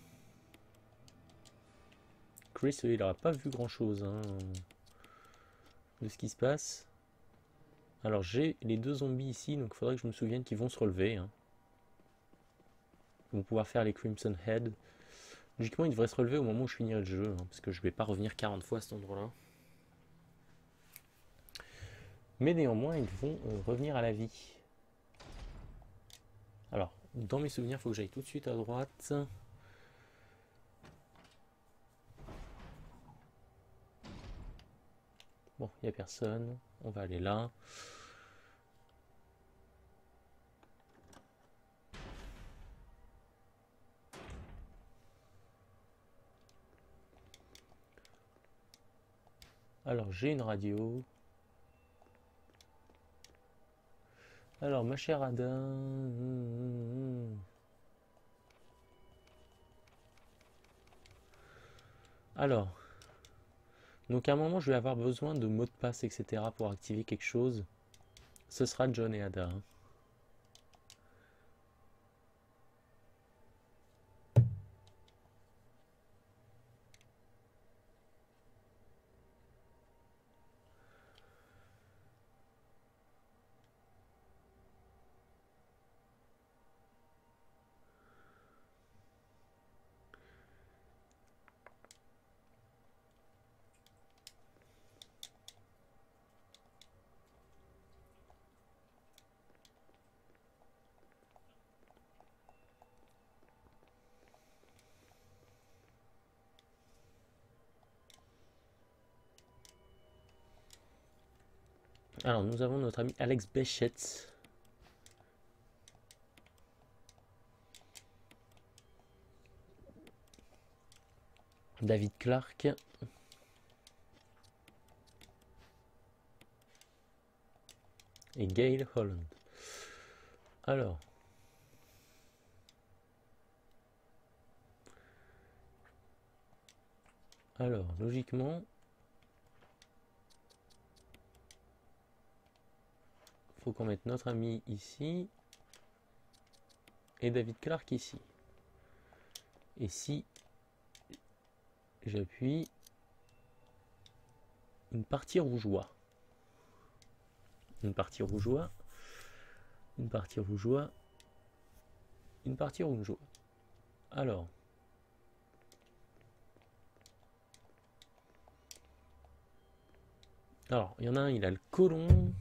Il n'aura pas vu grand chose hein, de ce qui se passe. Alors j'ai les deux zombies ici, donc il faudrait que je me souvienne qu'ils vont se relever. hein. Ils vont pouvoir faire les Crimson Head. Logiquement, ils devraient se relever au moment où je finirai le jeu, hein, parce que je vais pas revenir 40 fois à cet endroit-là. Mais néanmoins, ils vont euh, revenir à la vie. Alors, dans mes souvenirs, il faut que j'aille tout de suite à droite. Bon, il n'y a personne. On va aller là. Alors, j'ai une radio. Alors, ma chère Ada. hum, hum. Alors. Donc, à un moment, je vais avoir besoin de mots de passe, etc. pour activer quelque chose. Ce sera John et Ada. hein. Alors, nous avons notre ami Alex Béchet. David Clark. Et Gail Holland. Alors. Alors, logiquement, faut qu'on mette notre ami ici et David Clark ici. Et si j'appuie une partie rougeoie, une partie rougeoie, une partie rougeoie, une partie rougeoie. Alors, alors il y en a un, il a le côlon.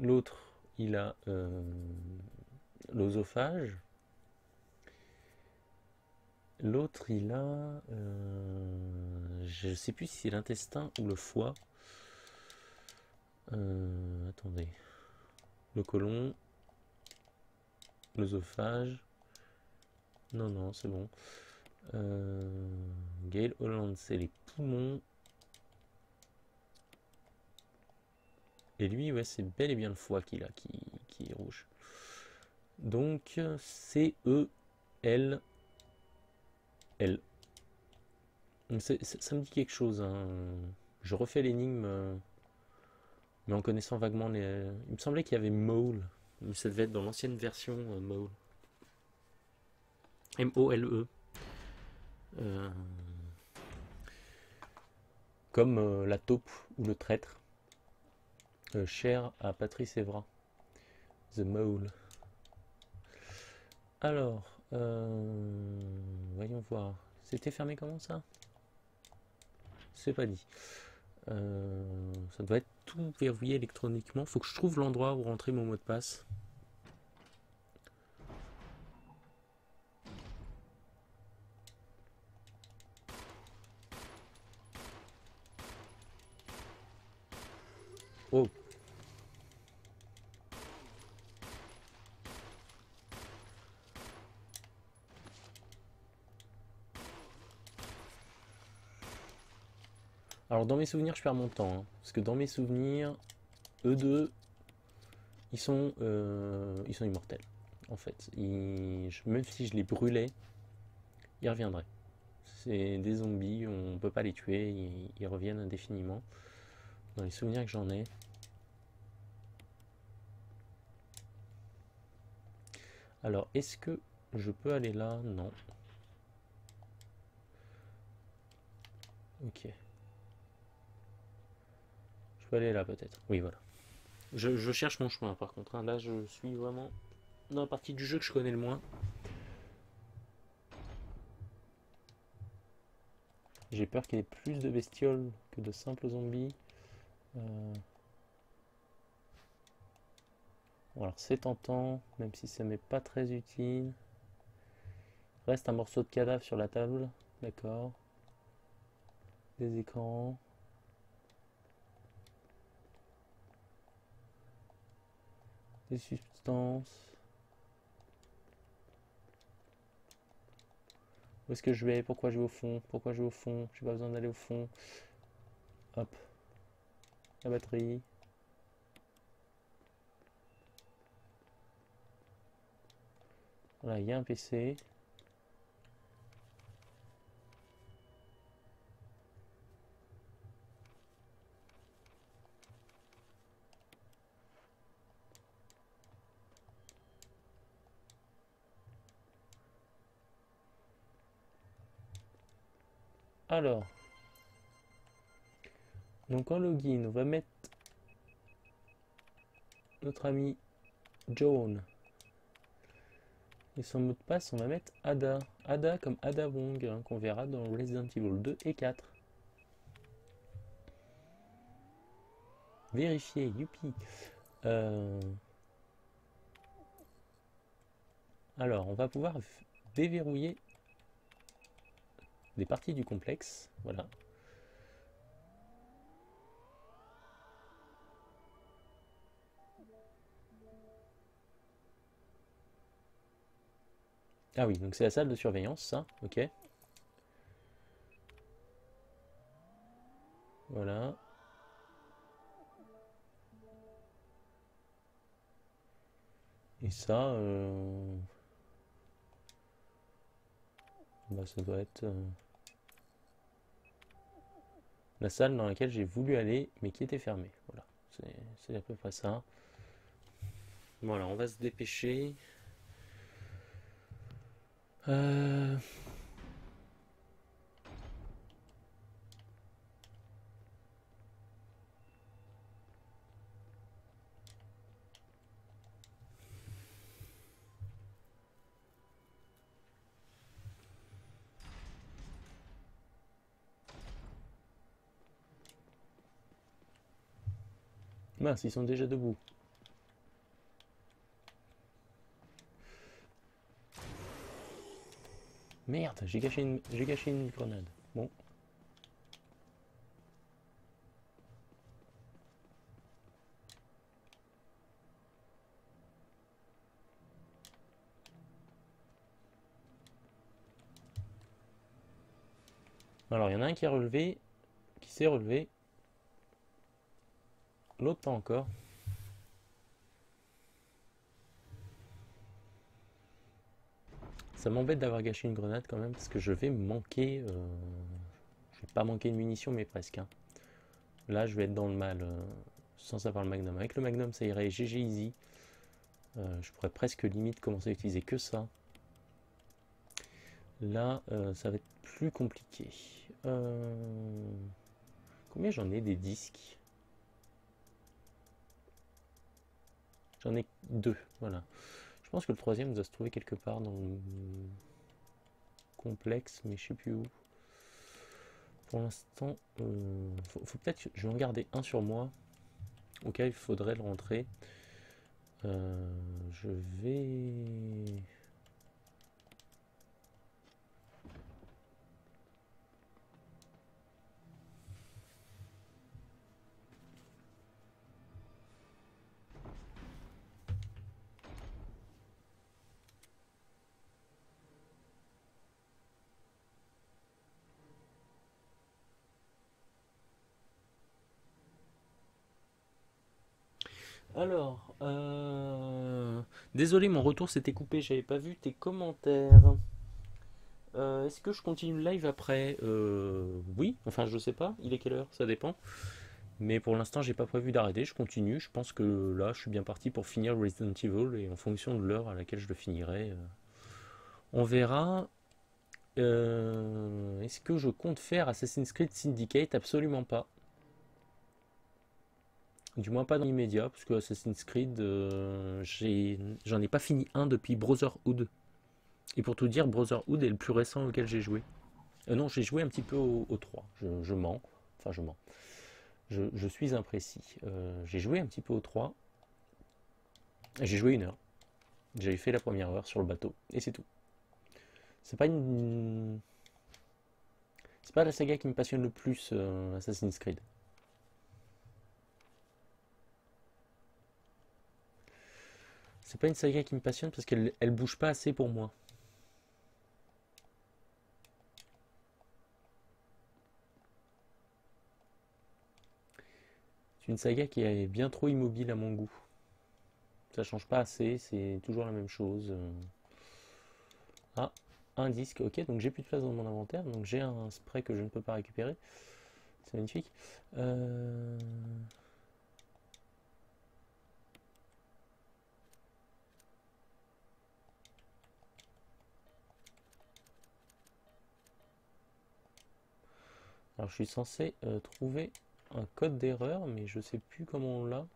L'autre, il a euh, l'osophage. L'autre, il a... euh, je ne sais plus si c'est l'intestin ou le foie. Euh, attendez. Le côlon. L'osophage. Non, non, c'est bon. Euh, Gail Holland, c'est les poumons. Et lui, ouais, c'est bel et bien le foie qu'il a qui, qui est rouge. Donc, E, L, L. C'est- c'est- Ça me dit quelque chose. hein. Je refais l'énigme, euh, mais en connaissant vaguement les. Il me semblait qu'il y avait Mole. Mais ça devait être dans l'ancienne version euh, Mole. M-O-L-E. Euh, Comme euh, la taupe ou le traître. Euh, cher à Patrice Evra. The Mole. Alors, euh, voyons voir. C'était fermé comment ça? C'est pas dit. Euh, ça doit être tout verrouillé électroniquement. Faut que je trouve l'endroit où rentrer mon mot de passe. Oh, Alors dans mes souvenirs, je perds mon temps. hein, parce que dans mes souvenirs, eux deux, ils sont, euh, ils sont immortels. En fait, même si je les brûlais, ils reviendraient. C'est des zombies, on peut pas les tuer, ils, ils reviennent indéfiniment. Dans les souvenirs que j'en ai. Alors, est-ce que je peux aller là? Non. Ok. Je peux aller là peut-être. Oui, voilà. Je, je cherche mon chemin par contre. hein. Là, je suis vraiment dans la partie du jeu que je connais le moins. J'ai peur qu'il y ait plus de bestioles que de simples zombies. Euh, Bon, alors c'est tentant, même si ça m'est pas très utile. Reste un morceau de cadavre sur la table. D'accord. Des écrans. Des substances. Où est-ce que je vais? Pourquoi je vais au fond? Pourquoi je vais au fond? J'ai pas besoin d'aller au fond. Hop. La batterie. Voilà, il y a un PC. Alors, donc en login, on va mettre notre ami John. Et son mot de passe, on va mettre Ada. Ada comme Ada Wong, hein, qu'on verra dans Resident Evil 2 et 4. Vérifier, youpi. Euh, Alors, on va pouvoir déverrouiller des parties du complexe. Voilà. Ah oui, donc c'est la salle de surveillance, ça. Ok. Voilà. Et ça, euh, bah, ça doit être euh, la salle dans laquelle j'ai voulu aller, mais qui était fermée. Voilà, c'est à peu près ça. Voilà, on va se dépêcher. Euh, Mince, ils sont déjà debout. Merde, j'ai gâché une, j'ai gâché une grenade. Bon. Alors, il y en a un qui a relevé, qui s'est relevé. L'autre pas encore. Ça m'embête d'avoir gâché une grenade quand même parce que je vais manquer. euh, Je vais pas manquer de munitions mais presque. hein. Là je vais être dans le mal euh, sans avoir le magnum. Avec le magnum ça irait GG easy. Euh, je pourrais presque limite commencer à utiliser que ça. Là ça va être plus compliqué. Combien j'en ai des disques? J'en ai deux, voilà. Je pense que le troisième doit se trouver quelque part dans le complexe, mais je sais plus où. Pour l'instant, euh, faut, peut-être je vais en garder un sur moi, auquel il faudrait le rentrer. Euh, je vais. Alors, euh, désolé, mon retour s'était coupé, j'avais pas vu tes commentaires. Euh, Est-ce que je continue le live après? Euh, Oui, enfin je sais pas, il est quelle heure? Ça dépend. Mais pour l'instant, j'ai pas prévu d'arrêter. Je continue. Je pense que là, je suis bien parti pour finir Resident Evil et en fonction de l'heure à laquelle je le finirai, on verra. Est-ce que je compte faire Assassin's Creed Syndicate? Absolument pas. Du moins pas dans l'immédiat, parce que Assassin's Creed, euh, j'en ai pas fini un depuis Brotherhood. Et pour tout dire, Brotherhood est le plus récent auquel j'ai joué. Euh, non, j'ai joué un petit peu au, au 3. Je, mens. Enfin, je mens. Je, suis imprécis. Euh, j'ai joué un petit peu au 3. J'ai joué une heure. J'avais fait la première heure sur le bateau. Et c'est tout. C'est pas une. C'est pas la saga qui me passionne le plus, Assassin's Creed. C'est pas une saga qui me passionne parce qu'elle elle bouge pas assez pour moi. C'est une saga qui est bien trop immobile à mon goût. Ça change pas assez, c'est toujours la même chose. euh. Ah, un disque, ok, donc j'ai plus de place dans mon inventaire, donc j'ai un spray que je ne peux pas récupérer. C'est magnifique. Euh, Alors je suis censé euh, trouver un code d'erreur, mais je sais plus comment on l'a.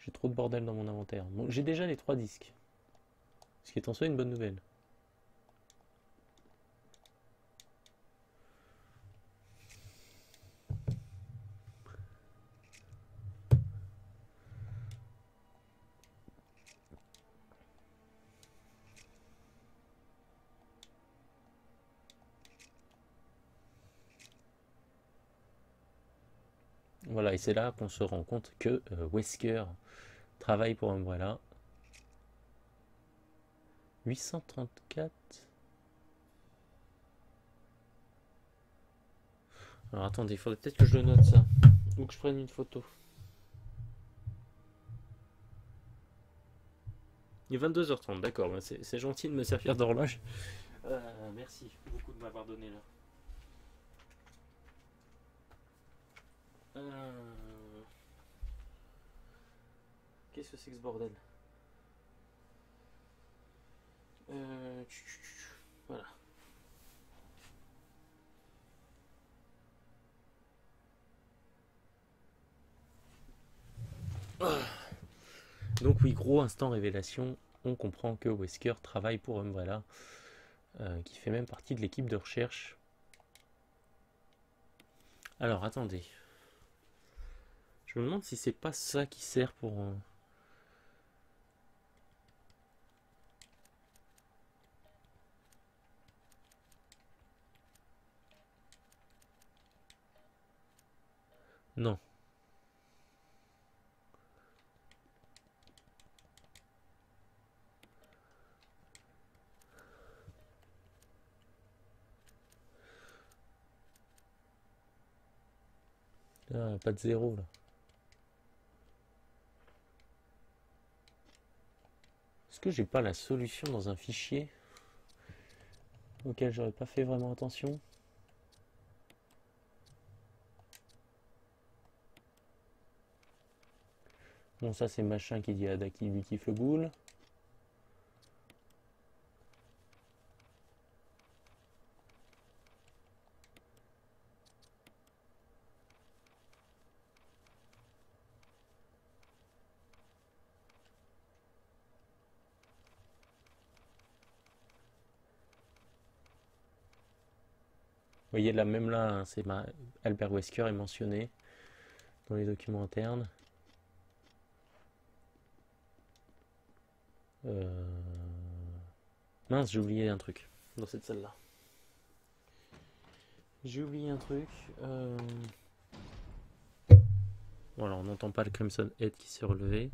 J'ai trop de bordel dans mon inventaire. J'ai déjà les trois disques. Ce qui est en soi une bonne nouvelle. Et c'est là qu'on se rend compte que euh, Wesker travaille pour Umbrella. 834. Alors attendez, il faudrait peut-être que je le note ça. Ou que je prenne une photo. Il est 22h30, d'accord, bah, c'est c'est gentil de me servir d'horloge. Euh, merci beaucoup de m'avoir donné là. Euh, Qu'est-ce que c'est que ce bordel? Euh, Voilà. Ah. Donc oui, gros instant révélation, on comprend que Wesker travaille pour Umbrella, euh, qui fait même partie de l'équipe de recherche. Alors attendez. Je me demande si c'est pas ça qui sert pour. euh, Non. Ah, pas de zéro là. Est-ce que j'ai pas la solution dans un fichier auquel j'aurais pas fait vraiment attention? Bon, ça c'est machin qui dit Ada qui lui kiffe le boule. Voyez là, même là, hein, c'est ma... Albert Wesker est mentionné dans les documents internes. Euh, Mince, j'ai oublié un truc dans cette salle-là. J'ai oublié un truc. euh, Voilà, on n'entend pas le Crimson Head qui s'est relevé.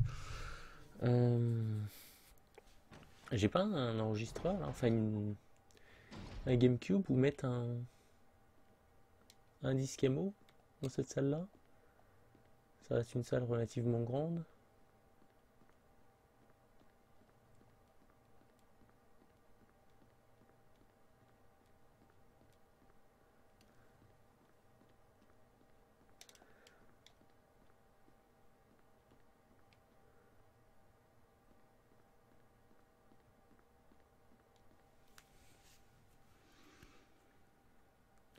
Euh, J'ai pas un enregistreur, là, enfin une... un GameCube où mettre un un disque MO dans cette salle-là. Ça reste une salle relativement grande.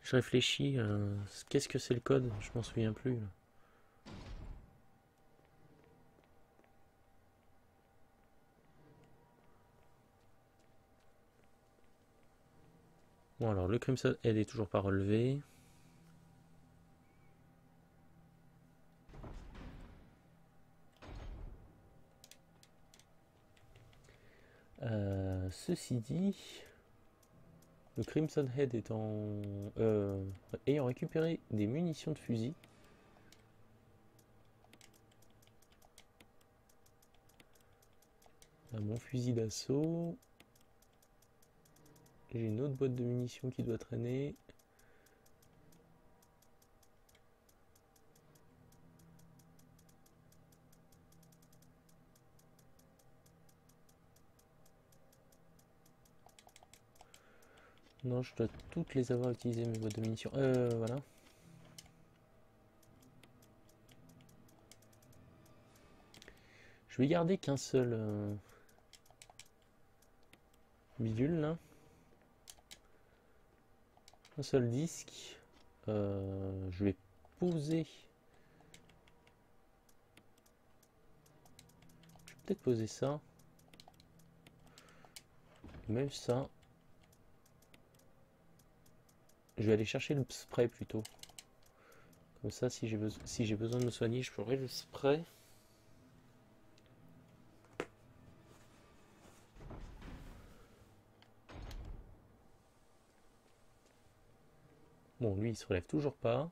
Je réfléchis. euh, Qu'est-ce que c'est le code? Je m'en souviens plus. Bon alors le Crimson Head est toujours pas relevé. Euh, ceci dit, le Crimson Head étant, euh, ayant récupéré des munitions de fusil, mon fusil d'assaut, j'ai une autre boîte de munitions qui doit traîner. Non, je dois toutes les avoir utilisées, mes boîtes de munitions. Euh, voilà. Je vais garder qu'un seul euh, bidule là. Un seul disque. Euh, je vais poser. Je vais peut-être poser ça. Même ça. Je vais aller chercher le spray plutôt. Comme ça, si j'ai besoin, de me soigner, je ferai le spray. Bon, lui, il se relève toujours pas.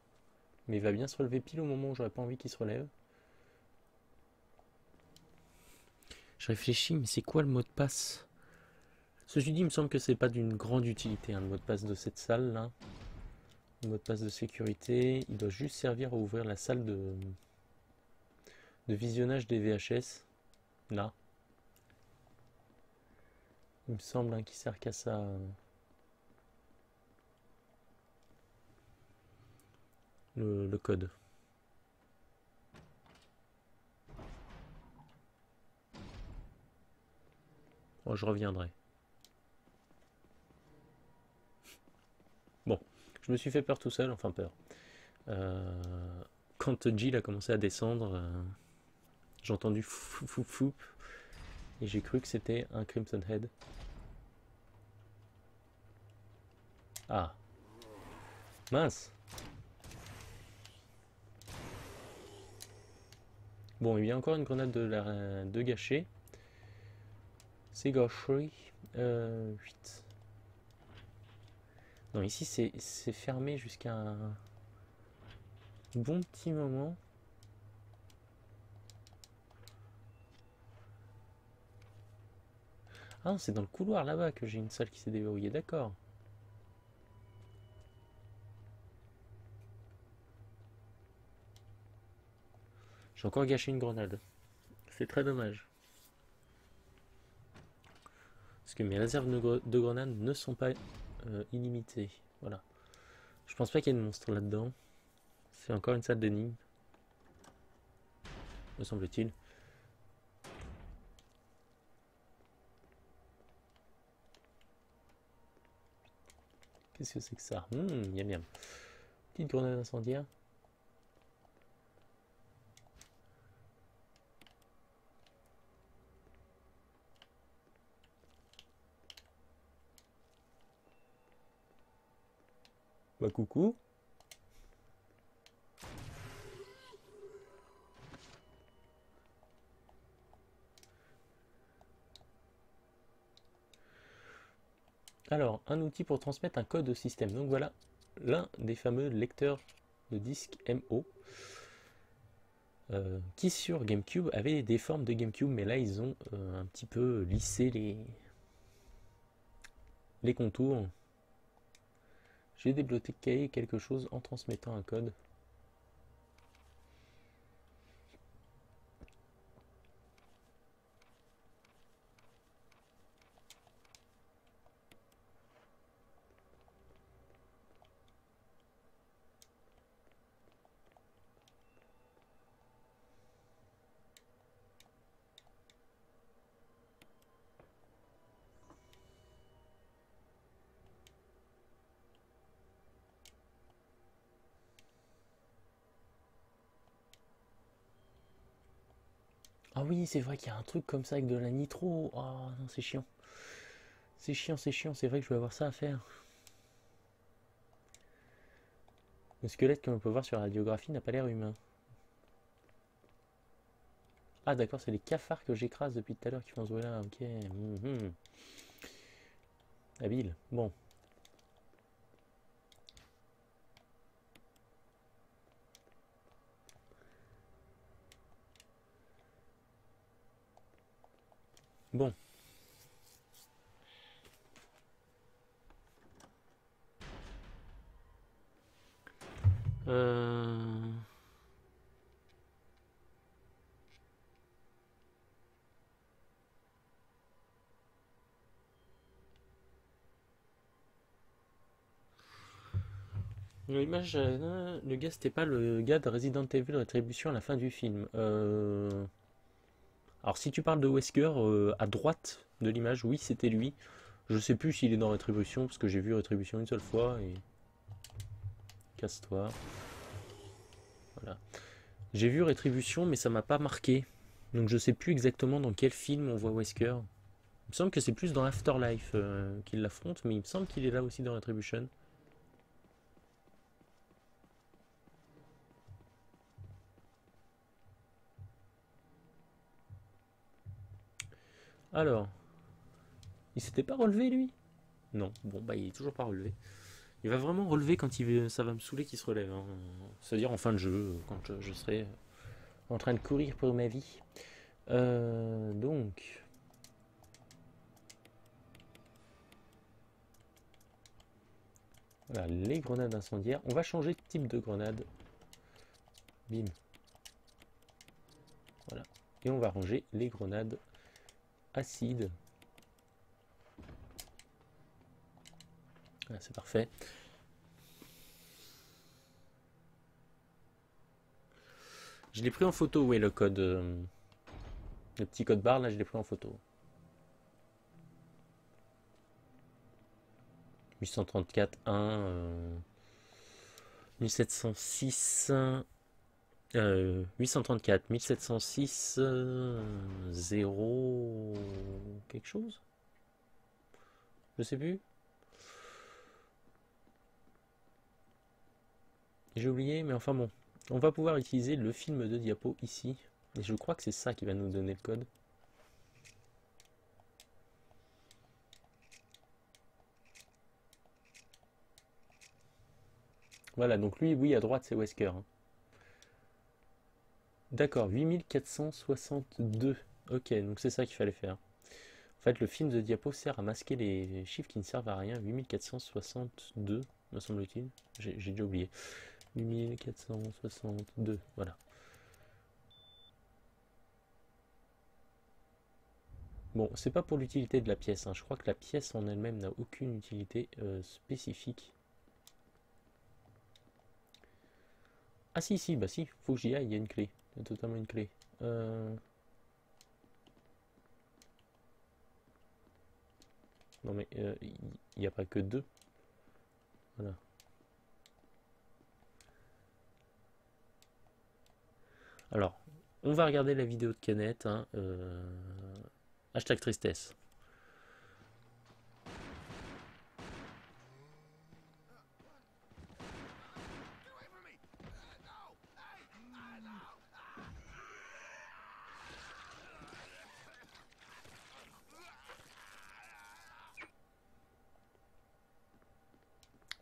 Mais il va bien se relever pile au moment où j'aurais pas envie qu'il se relève. Je réfléchis, mais c'est quoi le mot de passe? Ceci dit, il me semble que c'est pas d'une grande utilité, hein, le mot de passe de cette salle là. Le mot de passe de sécurité, il doit juste servir à ouvrir la salle de, visionnage des VHS. Là. Il me semble hein, qu'il sert qu'à ça. Le, le code. Oh, je reviendrai. Bon, je me suis fait peur tout seul, enfin peur. Euh, quand Jill a commencé à descendre, euh, j'ai entendu fou et j'ai cru que c'était un Crimson Head. Ah. Mince. Bon, il y a encore une grenade de, la, de gâcher. C'est. Euh, 8. Non, ici c'est fermé jusqu'à un bon petit moment. Ah, c'est dans le couloir là-bas que j'ai une salle qui s'est déverrouillée, d'accord. J'ai encore gâché une grenade. C'est très dommage. Parce que mes réserves de grenades ne sont pas euh, illimitées. Voilà. Je pense pas qu'il y ait de monstres là-dedans. C'est encore une salle d'énigmes. Me semble-t-il. Qu'est-ce que c'est que ça? Hum, miam miam. Petite grenade incendiaire. Bah coucou. Alors, un outil pour transmettre un code au système. Donc voilà l'un des fameux lecteurs de disque MO euh, qui sur GameCube avait des formes de GameCube, mais là ils ont euh, un petit peu lissé les, les contours. J'ai débloqué quelque chose en transmettant un code. Ah oui, c'est vrai qu'il y a un truc comme ça avec de la nitro. Oh non, c'est chiant. C'est chiant, c'est chiant, c'est vrai que je vais avoir ça à faire. Le squelette, comme on peut voir sur la radiographie, n'a pas l'air humain. Ah d'accord, c'est les cafards que j'écrase depuis tout à l'heure qui font ce bruit-là. Ok. mhm. Habile. Bon. Bon. Euh... L'image, euh, le gars, c'était pas le gars de Resident Evil Rétribution à la fin du film. Euh, Alors, si tu parles de Wesker, euh, à droite de l'image, oui, c'était lui. Je sais plus s'il est dans Rétribution, parce que j'ai vu Rétribution une seule fois et. Casse-toi. Voilà. J'ai vu Rétribution, mais ça m'a pas marqué. Donc, je sais plus exactement dans quel film on voit Wesker. Il me semble que c'est plus dans Afterlife euh, qu'il l'affronte, mais il me semble qu'il est là aussi dans Retribution. Alors, il s'était pas relevé lui? Non, bon bah il est toujours pas relevé. Il va vraiment relever quand il veut- ça va me saouler qu'il se relève. hein. C'est-à-dire en fin de jeu, quand je, serai en train de courir pour ma vie. Euh, donc, voilà, les grenades incendiaires. On va changer de type de grenade. Bim. Voilà. Et on va ranger les grenades acide. C'est parfait. Je l'ai pris en photo, oui, le code. euh, le petit code barre, là, je l'ai pris en photo. 834 1 euh, 1706 euh, 834 1706 euh, 0 quelque chose. Je sais plus. J'ai oublié mais enfin bon. On va pouvoir utiliser le film de diapo ici. Et je crois que c'est ça qui va nous donner le code. Voilà donc lui oui à droite c'est Wesker hein. D'accord, 8462. Ok, donc c'est ça qu'il fallait faire. En fait, le film de diapo sert à masquer les chiffres qui ne servent à rien. 8462, me semble-t-il. J'ai déjà oublié. 8462, voilà. Bon, c'est pas pour l'utilité de la pièce. hein. Je crois que la pièce en elle-même n'a aucune utilité euh, spécifique. Ah si, si, bah si, faut que j'y aille, il y a une clé. Il y a totalement une clé. Euh, Non mais euh, il n'y a pas que deux. Voilà. Alors, on va regarder la vidéo de Kenneth. hein, euh, Hashtag tristesse. Get away from me! Uh, no! Hey! Uh, no!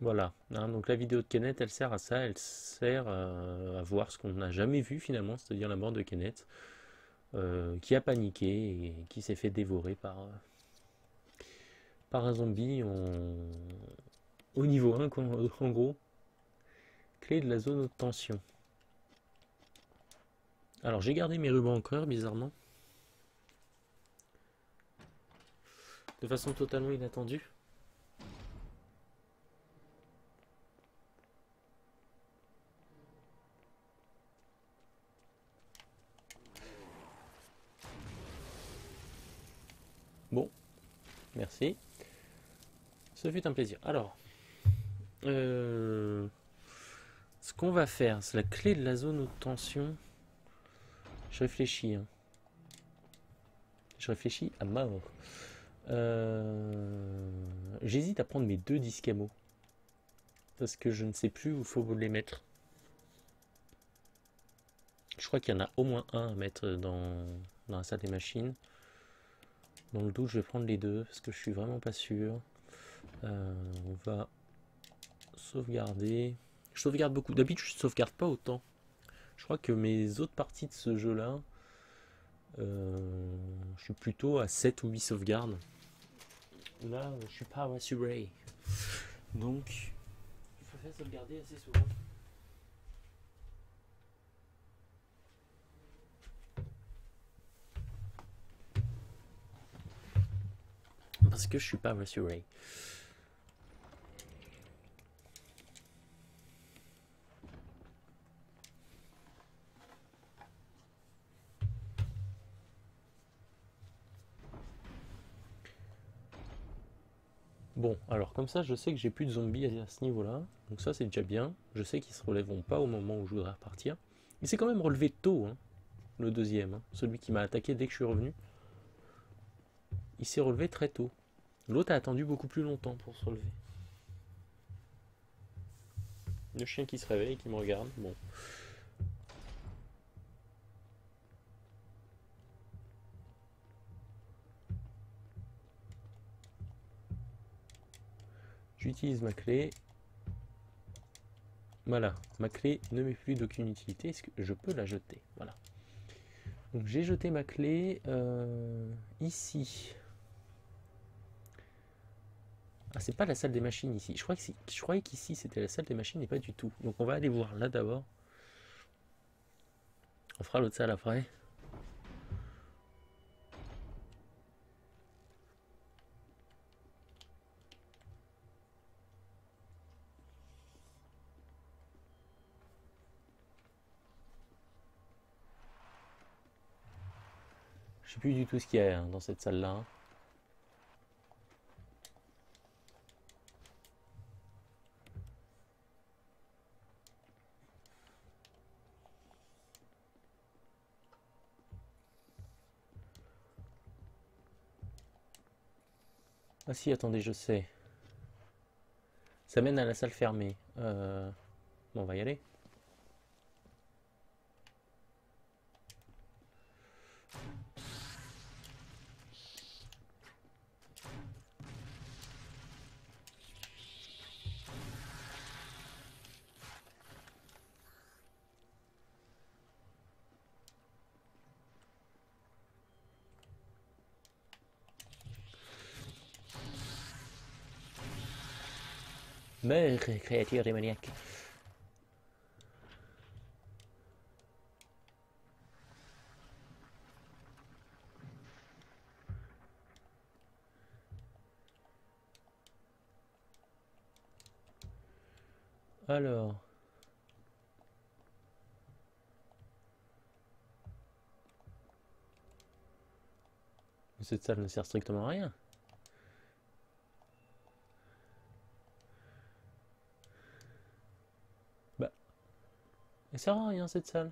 Voilà. hein, donc la vidéo de Kenneth, elle sert à ça. Elle sert euh, à voir ce qu'on n'a jamais vu finalement, c'est-à-dire la mort de Kenneth, euh, qui a paniqué et qui s'est fait dévorer par, euh, un zombie en- au niveau 1, quoi, en gros. Clé de la zone haute tension. Alors j'ai gardé mes rubans encore, bizarrement. De façon totalement inattendue. Bon, merci. Ce fut un plaisir. Alors, euh, ce qu'on va faire, c'est la clé de la zone haute tension. Je réfléchis. hein. Je réfléchis à mort. Euh, J'hésite à prendre mes deux disques ammo. Parce que je ne sais plus où faut les mettre. Je crois qu'il y en a au moins un à mettre dans la salle des machines. Dans le doute, je vais prendre les deux parce que je suis vraiment pas sûr. Euh, on va sauvegarder. Je sauvegarde beaucoup. D'habitude, je sauvegarde pas autant. Je crois que mes autres parties de ce jeu-là, euh, je suis plutôt à 7 ou 8 sauvegardes. Là, je suis pas rassuré. Donc, je préfère sauvegarder assez souvent. Parce que je suis pas rassuré. Bon, alors comme ça, je sais que j'ai plus de zombies à ce niveau-là. Donc ça, c'est déjà bien. Je sais qu'ils se relèveront pas au moment où je voudrais repartir. Il s'est quand même relevé tôt, hein, le deuxième. hein, celui qui m'a attaqué dès que je suis revenu. Il s'est relevé très tôt. L'autre a attendu beaucoup plus longtemps pour se relever. Le chien qui se réveille, qui me regarde. Bon. J'utilise ma clé. Voilà, ma clé ne m'est plus d'aucune utilité. Est-ce que je peux la jeter? Voilà. Donc j'ai jeté ma clé euh, ici. Ah, c'est pas la salle des machines ici. Je, croyais qu'ici c'était la salle des machines et pas du tout. Donc on va aller voir là d'abord. On fera l'autre salle après. Je sais plus du tout ce qu'il y a hein, dans cette salle-là. Ah si, attendez, je sais. Ça mène à la salle fermée. Euh, Bon, on va y aller. Meurs, créature démoniaque. Alors. Cette salle ne sert strictement à rien. Sert à rien cette salle.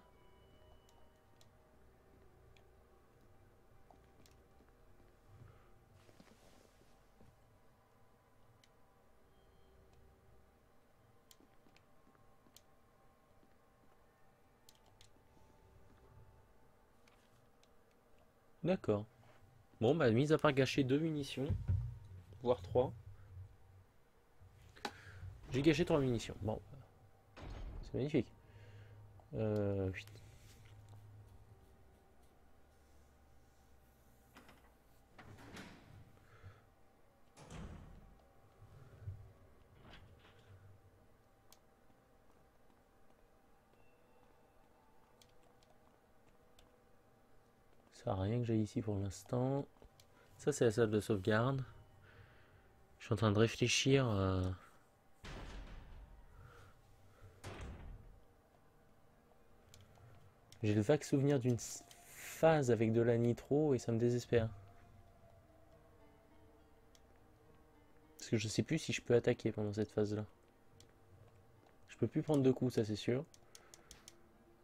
D'accord. Bon, bah, mis à part gâcher deux munitions, voire trois, j'ai gâché trois munitions. Bon, c'est magnifique. Euh. Ça sert à rien que j'aille ici pour l'instant. Ça, c'est la salle de sauvegarde. Je suis en train de réfléchir. à- J'ai le vague souvenir d'une phase avec de la nitro et ça me désespère. Parce que je sais plus si je peux attaquer pendant cette phase-là. Je peux plus prendre de coups, ça c'est sûr.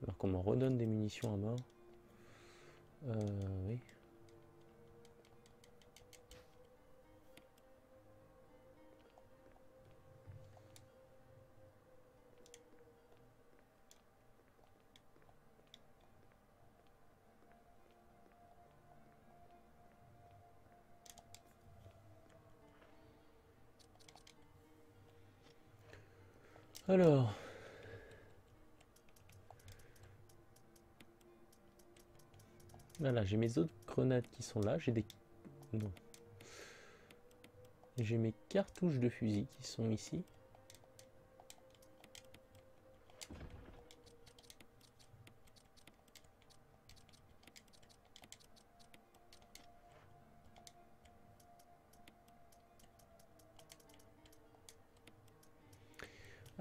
Alors qu'on me redonne des munitions à mort. Euh, oui. Alors. Voilà, j'ai mes autres grenades qui sont là. J'ai des. J'ai mes cartouches de fusil qui sont ici.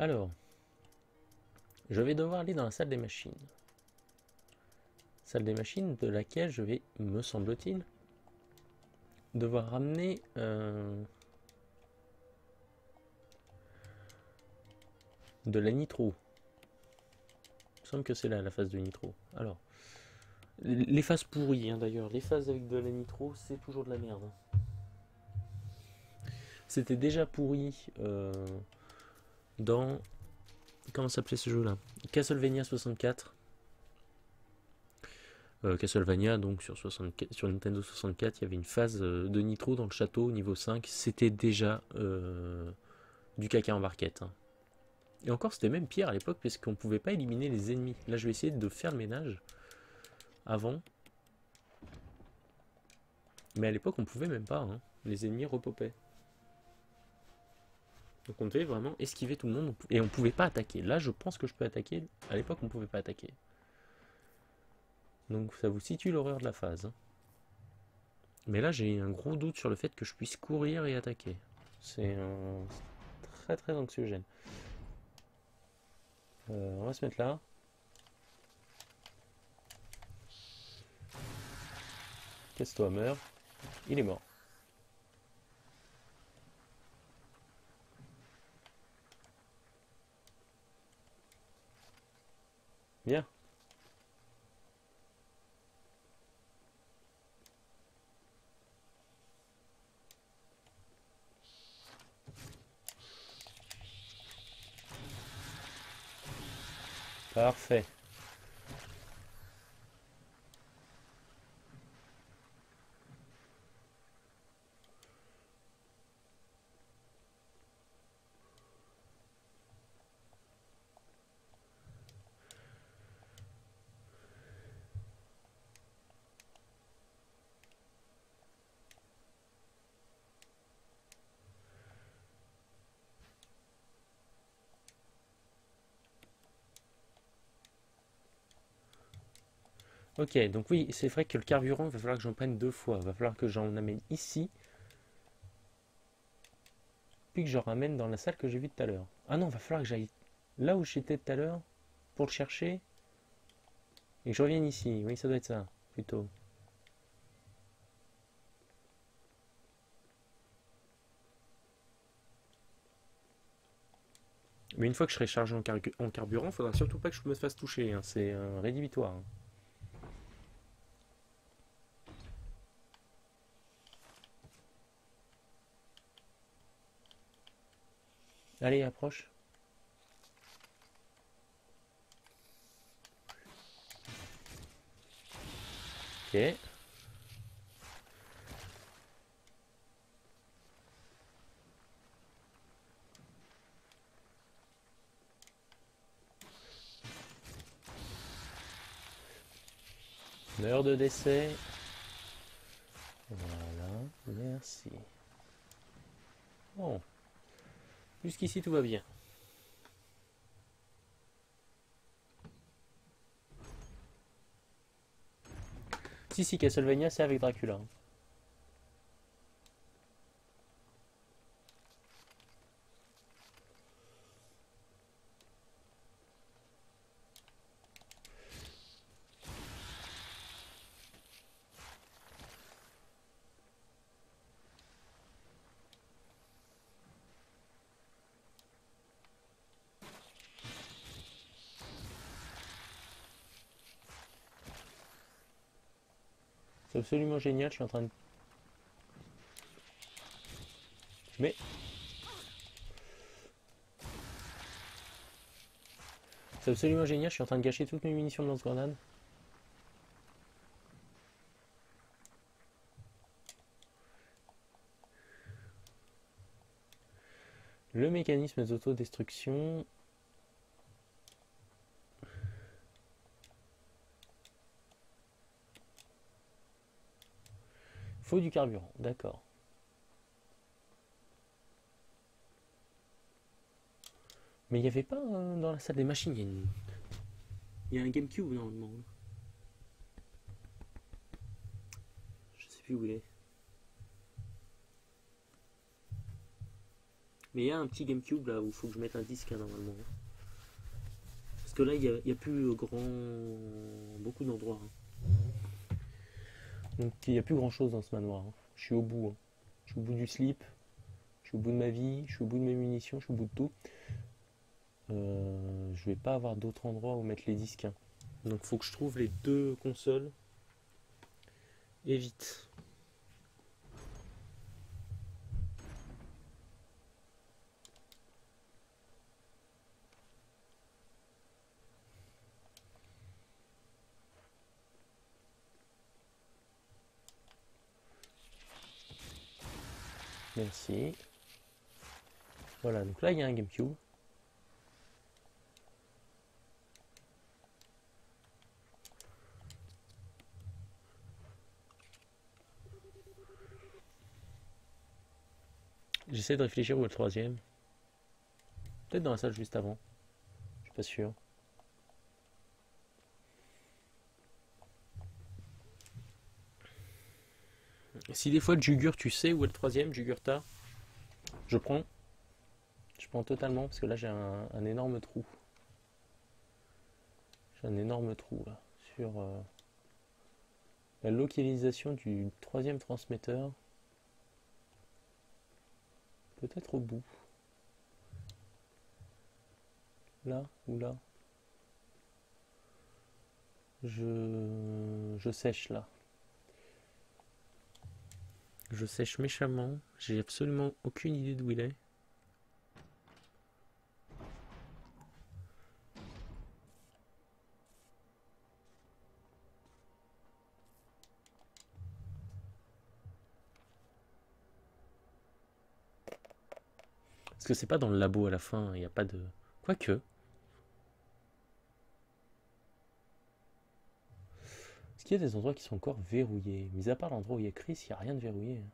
Alors, je vais devoir aller dans la salle des machines. Salle des machines de laquelle je vais, me semble-t-il, devoir ramener euh, de la nitro. Il me semble que c'est là la phase de nitro. Alors, les phases pourries hein, d'ailleurs, les phases avec de la nitro, c'est toujours de la merde. C'était déjà pourri euh, dans. Comment s'appelait ce jeu-là? Castlevania 64. Euh, Castlevania, donc sur, 64, sur Nintendo 64, il y avait une phase euh, de nitro dans le château, niveau 5. C'était déjà euh, du caca en barquette. hein. Et encore, c'était même pire à l'époque, parce qu'on pouvait pas éliminer les ennemis. Là, je vais essayer de faire le ménage avant. Mais à l'époque, on pouvait même pas. hein. Les ennemis repopaient. Donc on devait vraiment esquiver tout le monde et on pouvait pas attaquer. Là, je pense que je peux attaquer. À l'époque, on pouvait pas attaquer. Donc ça vous situe l'horreur de la phase. hein. Mais là, j'ai un gros doute sur le fait que je puisse courir et attaquer. C'est très très anxiogène. Euh, on va se mettre là. Casse-toi, meurs. Il est mort. Bien. Parfait. Ok, donc oui, c'est vrai que le carburant, il va falloir que j'en prenne deux fois. Il va falloir que j'en amène ici. Puis que j'en ramène dans la salle que j'ai vue tout à l'heure. Ah non, il va falloir que j'aille là où j'étais tout à l'heure pour le chercher. Et que je revienne ici. Oui, ça doit être ça, plutôt. Mais une fois que je serai chargé en, cargu- en carburant, il faudra surtout pas que je me fasse toucher. hein. C'est euh, rédhibitoire. hein. Allez, approche. Ok. Heure de décès. Voilà, merci. Bon. Jusqu'ici, tout va bien. Si, si, Castlevania, c'est avec Dracula. Absolument génial, je suis en train de... Mais... C'est absolument génial, je suis en train de gâcher toutes mes munitions de lance-grenade. Le mécanisme d'autodestruction, Faut du carburant, d'accord. Mais il n'y avait pas euh, dans la salle des machines, il y a, une- y a un GameCube normalement. Je sais plus où il est. Mais il y a un petit GameCube là où il faut que je mette un disque hein, normalement. Parce que là il n'y a plus euh, grand beaucoup d'endroits. hein. Donc il n'y a plus grand chose dans ce manoir. hein. Je suis au bout. hein. Je suis au bout du slip. Je suis au bout de ma vie. Je suis au bout de mes munitions. Je suis au bout de tout. Euh, je vais pas avoir d'autres endroits où mettre les disques. hein. Donc faut que je trouve les deux consoles. Et vite. Merci. Voilà, donc là il y a un GameCube. J'essaie de réfléchir où est le troisième. Peut-être dans la salle juste avant. Je suis pas sûr. Si des fois le Jugure, tu sais où est le troisième, Jugurta, je prends. Je prends totalement parce que là j'ai un, un énorme trou. J'ai un énorme trou là sur euh, la localisation du troisième transmetteur. Peut-être au bout. Là ou là. Je, je sèche là. Je sèche méchamment. J'ai absolument aucune idée d'où il est. Parce que c'est pas dans le labo à la fin, il n'y a pas de. Quoique. Y a des endroits qui sont encore verrouillés Mis à part l'endroit où il y a Chris, il n'y a rien de verrouillé. hein.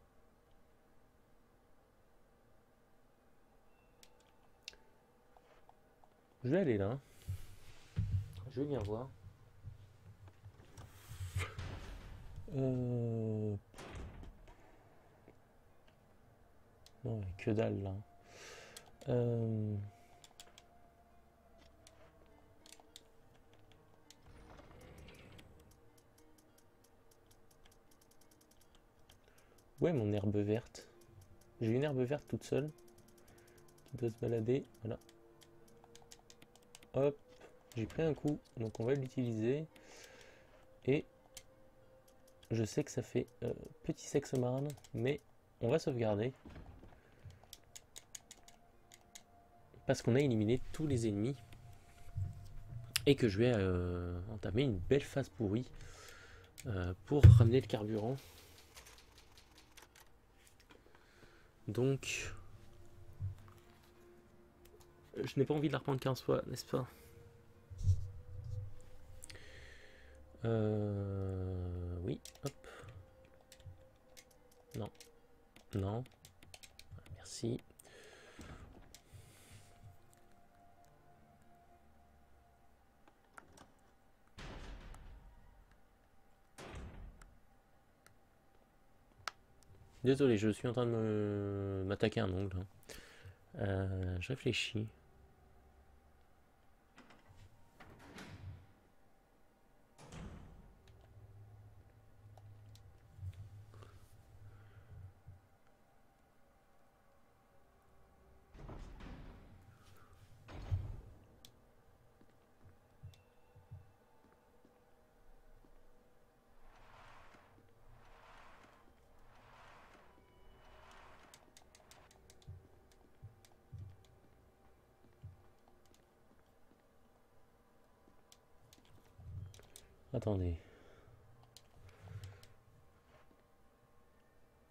Je vais aller là. Je vais bien voir. Euh... Non, que dalle là. Euh, Mon herbe verte. J'ai une herbe verte toute seule qui doit se balader. Voilà. Hop, j'ai pris un coup, donc on va l'utiliser. Et je sais que ça fait euh, petit sexe marne, mais on va sauvegarder. parce qu'on a éliminé tous les ennemis et que je vais euh, entamer une belle phase pourrie euh, pour ramener le carburant. Donc, je n'ai pas envie de la reprendre 15 fois, n'est-ce pas? Euh, Oui, hop. Non, non. Désolé, je suis en train de m'attaquer un ongle. hein. Euh, je réfléchis.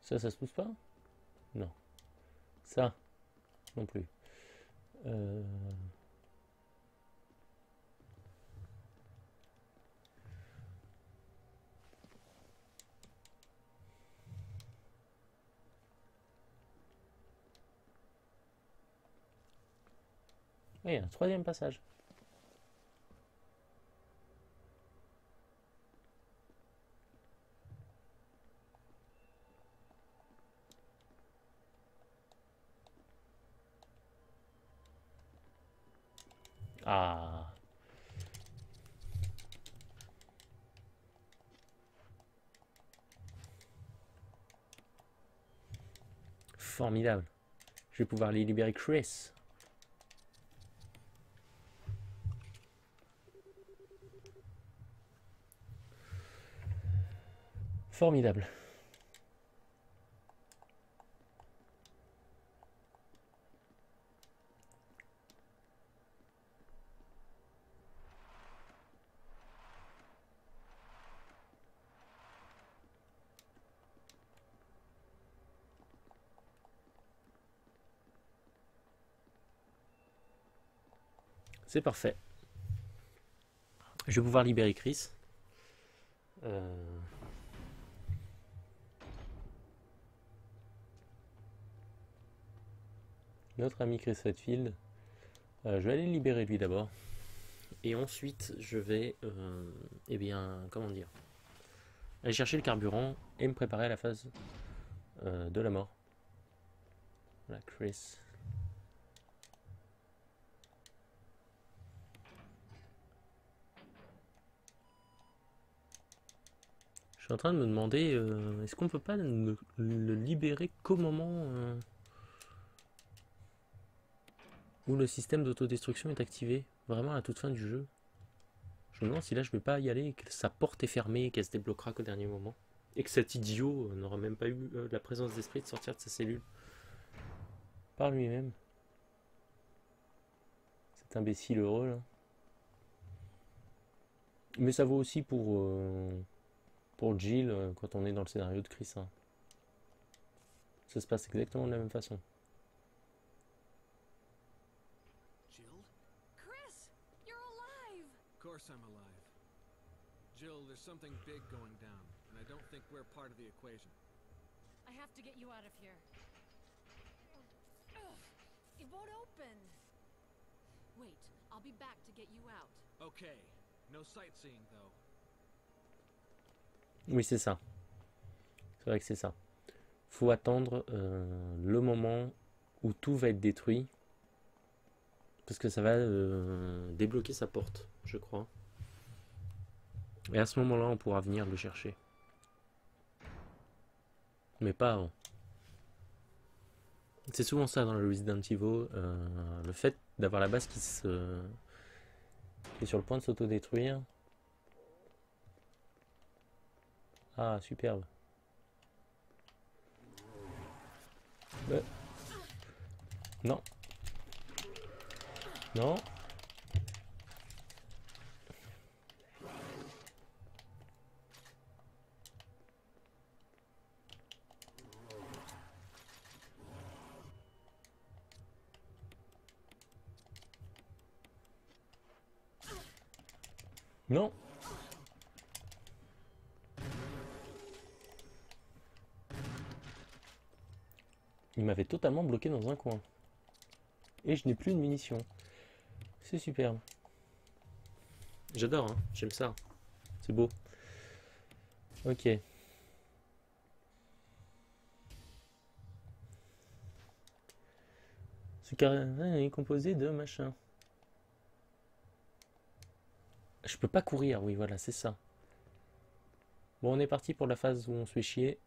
Ça, ça se pousse pas? Non. Ça Non plus. Euh... Oui, un troisième passage. Ah. Formidable. Je vais pouvoir libérer Chris. Formidable. C'est parfait. Je vais pouvoir libérer Chris. Euh, Notre ami Chris Redfield. Euh, je vais aller le libérer lui d'abord. Et ensuite, je vais, euh, eh bien, comment dire, aller chercher le carburant et me préparer à la phase de la mort. Voilà, Chris. Suis en train de me demander, euh, est-ce qu'on peut pas le, libérer qu'au moment euh, où le système d'autodestruction est activé, vraiment à la toute fin du jeu? Je me demande si là je vais pas y aller, que sa porte est fermée et qu'elle se débloquera qu'au dernier moment. Et que cet idiot euh, n'aura même pas eu la présence d'esprit de sortir de sa cellule par lui-même. Cet imbécile heureux là. Mais ça vaut aussi pour, pour Jill euh, quand on est dans le scénario de Chris. hein. Ça se passe exactement de la même façon. Jill? Chris, you're alive! Of course I'm alive. Jill, there's something big going down, and I don't think we're part of the equation. I have to get you out of here. Ugh, it won't open. Wait, I'll be back to get you out. Okay. No sightseeing, though. Oui, c'est ça. C'est vrai que c'est ça. Faut attendre euh, le moment où tout va être détruit. Parce que ça va euh, débloquer sa porte, je crois. Et à ce moment-là, on pourra venir le chercher. Mais pas avant. C'est souvent ça dans le Resident Evil. le fait d'avoir la base qui se qui est sur le point de s'autodétruire. Ah, superbe. Euh. Non. Non. Non. Il m'avait totalement bloqué dans un coin. Et je n'ai plus de munitions. C'est superbe. J'adore, hein. j'aime ça. C'est beau. Ok. Ce caravane est composé de machin. Je peux pas courir, oui, voilà, c'est ça. Bon, on est parti pour la phase où on se fait chier.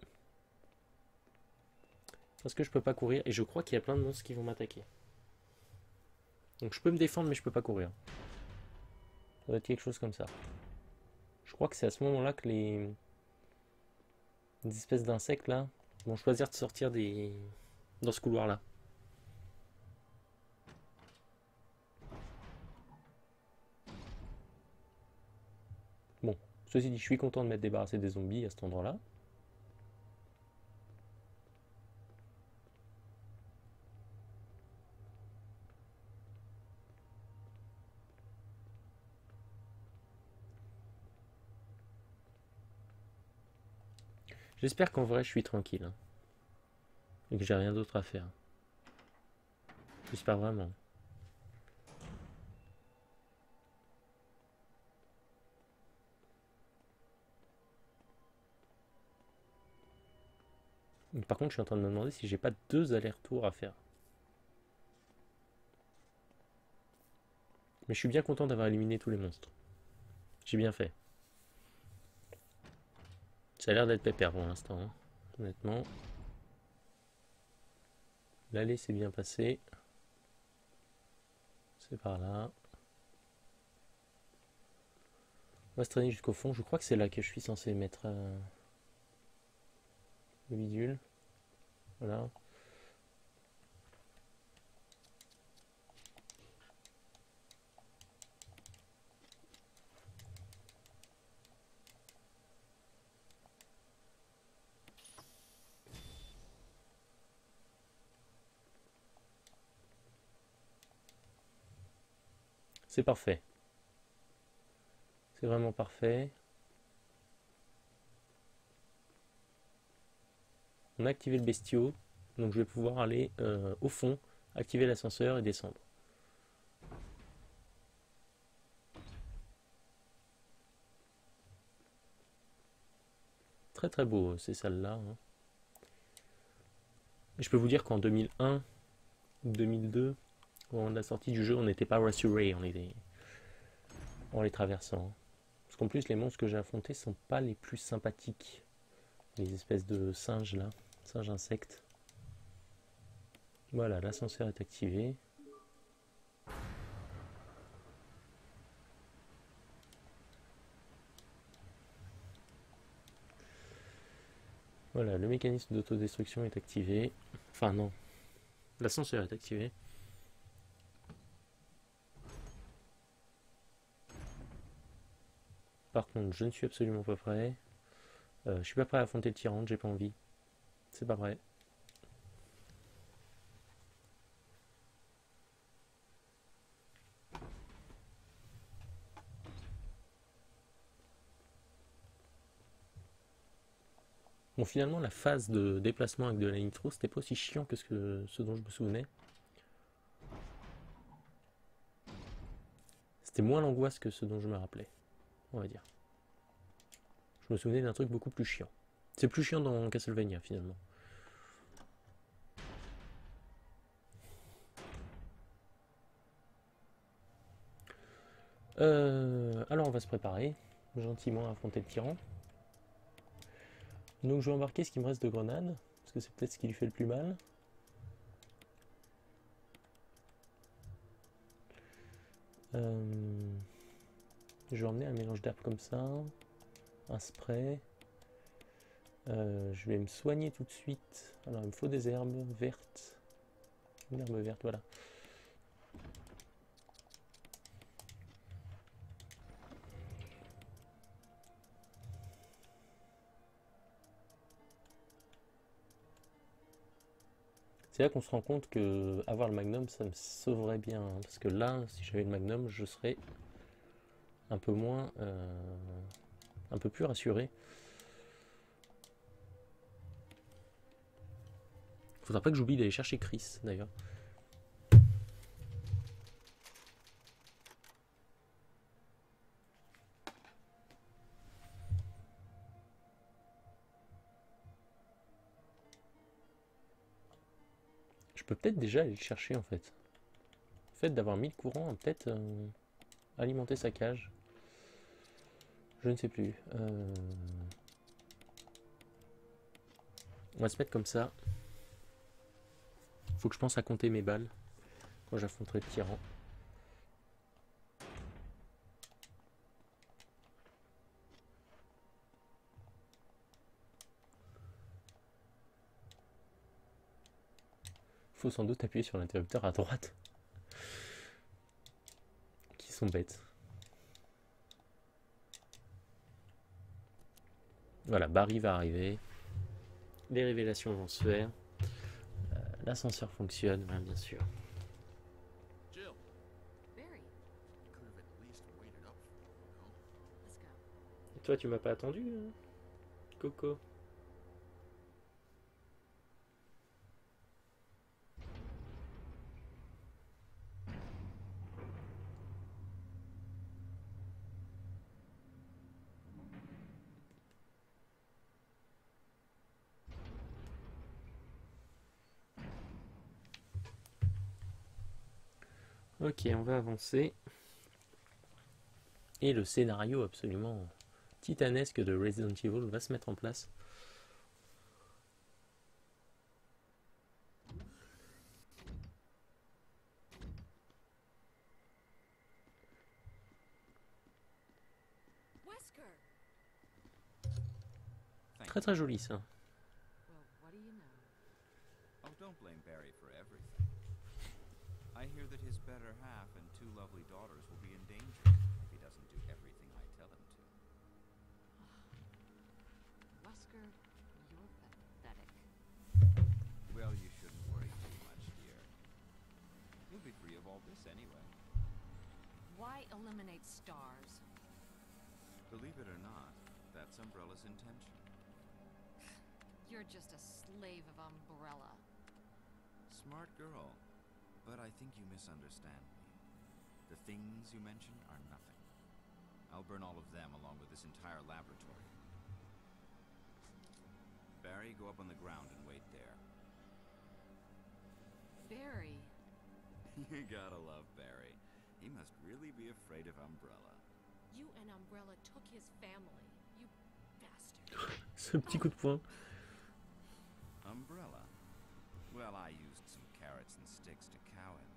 Parce que je peux pas courir et je crois qu'il y a plein de monstres qui vont m'attaquer. Donc je peux me défendre mais je peux pas courir. Ça doit être quelque chose comme ça. Je crois que c'est à ce moment-là que les... les espèces d'insectes là vont choisir de sortir des... dans ce couloir-là. Bon, ceci dit, je suis content de m'être débarrassé des zombies à cet endroit-là. J'espère qu'en vrai, je suis tranquille. Hein. Et que j'ai rien d'autre à faire. J'espère vraiment. Par contre, je suis en train de me demander si j'ai pas deux allers-retours à faire. Mais je suis bien content d'avoir éliminé tous les monstres. J'ai bien fait. Ça a l'air d'être pépère pour l'instant, hein, honnêtement. L'allée s'est bien passée. C'est par là. On va se traîner jusqu'au fond. Je crois que c'est là que je suis censé mettre euh, le bidule. Voilà. C'est parfait. C'est vraiment parfait. On a activé le bestiau. Donc je vais pouvoir aller euh, au fond, activer l'ascenseur et descendre. Très très beau ces salles-là. Hein. Je peux vous dire qu'en 2001 ou 2002, au la sortie du jeu, on n'était pas rassuré en les, en les traversant. Parce qu'en plus, les monstres que j'ai affrontés sont pas les plus sympathiques. Les espèces de singes là, singes insectes. Voilà, l'ascenseur est activé. Voilà, le mécanisme d'autodestruction est activé. Enfin non, l'ascenseur est activé. Par contre, je ne suis absolument pas prêt. Euh, je suis pas prêt à affronter le tyran, j'ai pas envie. C'est pas vrai. Bon, finalement, la phase de déplacement avec de la nitro, c'était pas aussi chiant que ce, ce dont je me souvenais. C'était moins l'angoisse que ce dont je me rappelais, on va dire. Je me souvenais d'un truc beaucoup plus chiant. C'est plus chiant dans Castlevania, finalement. Euh, alors on va se préparer gentiment à affronter le tyran. Donc je vais embarquer ce qui me reste de grenades, parce que c'est peut-être ce qui lui fait le plus mal. Euh, je vais emmener un mélange d'herbes comme ça, un spray. Euh, je vais me soigner tout de suite. Alors il me faut des herbes vertes. Une herbe verte, voilà. C'est là qu'on se rend compte que avoir le magnum, ça me sauverait bien. hein, parce que là, si j'avais le magnum, je serais un peu moins, euh, un peu plus rassuré. Faudra pas que j'oublie d'aller chercher Chris, d'ailleurs. Je peux peut-être déjà aller le chercher en fait. Le fait d'avoir mis le courant a peut-être euh, alimenté sa cage. Je ne sais plus. Euh, On va se mettre comme ça. Faut que je pense à compter mes balles quand j'affronterai le tyran. Faut sans doute appuyer sur l'interrupteur à droite. Qui sont bêtes. Voilà, Barry va arriver. Les révélations vont se faire. Euh, L'ascenseur fonctionne, hein, bien sûr. Et toi, tu m'as pas attendu, hein, Coco? Ok, on va avancer. Et le scénario absolument titanesque de Resident Evil va se mettre en place. Très très joli ça. Eliminate stars? Believe it or not, that's Umbrella's intention. (sighs) You're just a slave of Umbrella. Smart girl. But I think you misunderstand me. The things you mention are nothing. I'll burn all of them along with this entire laboratory. Barry, go up on the ground and wait there. Barry, (laughs) you gotta love Barry. He must really be afraid of Umbrella. you and Umbrella took his family. You bastard. (laughs) Ce petit coup de poing. Umbrella? Well, I used some carrots and sticks to cow him,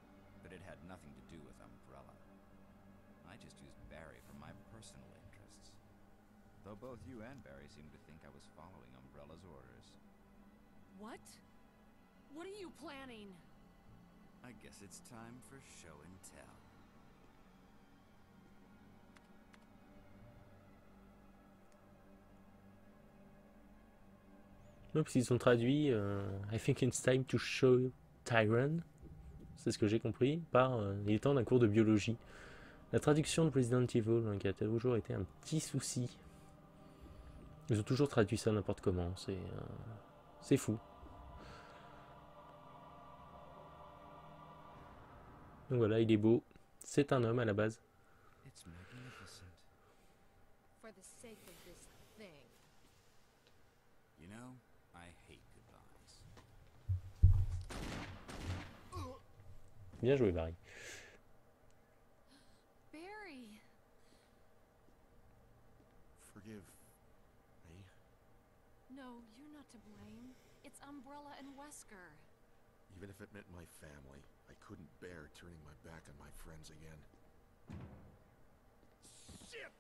but it had nothing to do with Umbrella. I just used Barry for my personal interests. Though both you and Barry seem to think I was following Umbrella's orders. What? What are you planning? I guess it's time for show and tell. Parce qu'ils ont traduit euh, I think it's time to show Tyron. C'est ce que j'ai compris par euh, il est temps d'un cours de biologie. La traduction de Resident Evil hein, qui a toujours été un petit souci. Ils ont toujours traduit ça n'importe comment. C'est euh, c'est fou. Donc voilà, il est beau. C'est un homme à la base. Bien joué, Barry. Barry! Forgive me. No, you're not to blame. It's Umbrella and Wesker. Even if it meant my family, I couldn't bear turning my back on my friends again. Shit!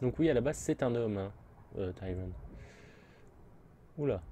Donc oui, à la base, c'est un homme, hein, euh, Tyron. Oula.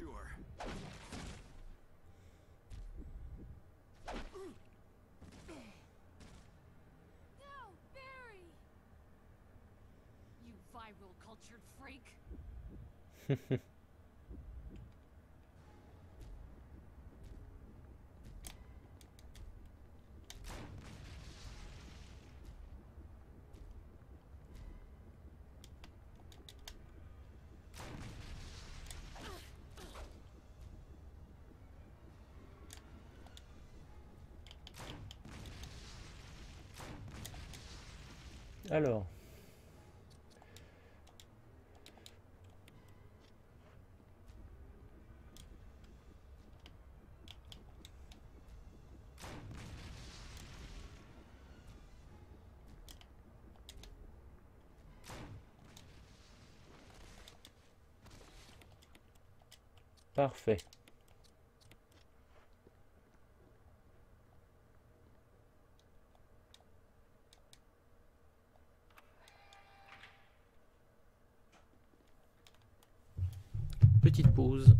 Premature. No, Barry! You viral cultured freak! (laughs) Alors. Parfait. Petite pause.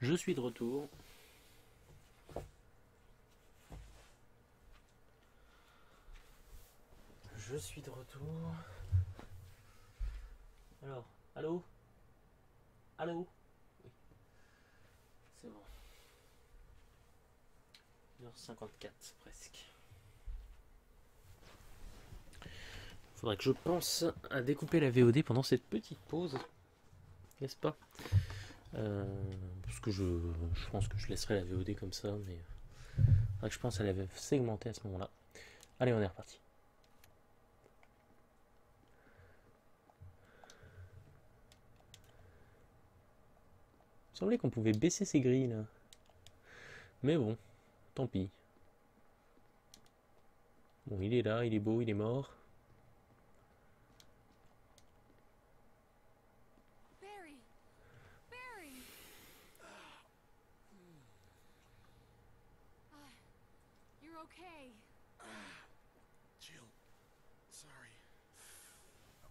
Je suis de retour. Je suis de retour. Alors, allô? Allô? Oui. C'est bon. 1h54 presque. Faudrait que je pense à découper la VOD pendant cette petite pause. N'est-ce pas? Euh, Parce que je, je pense que je laisserai la VOD comme ça, mais que je pense à la segmenter à ce moment-là. Allez, on est reparti. Il semblait qu'on pouvait baisser ces grilles là. Mais bon, tant pis. Bon, il est là, il est beau, il est mort.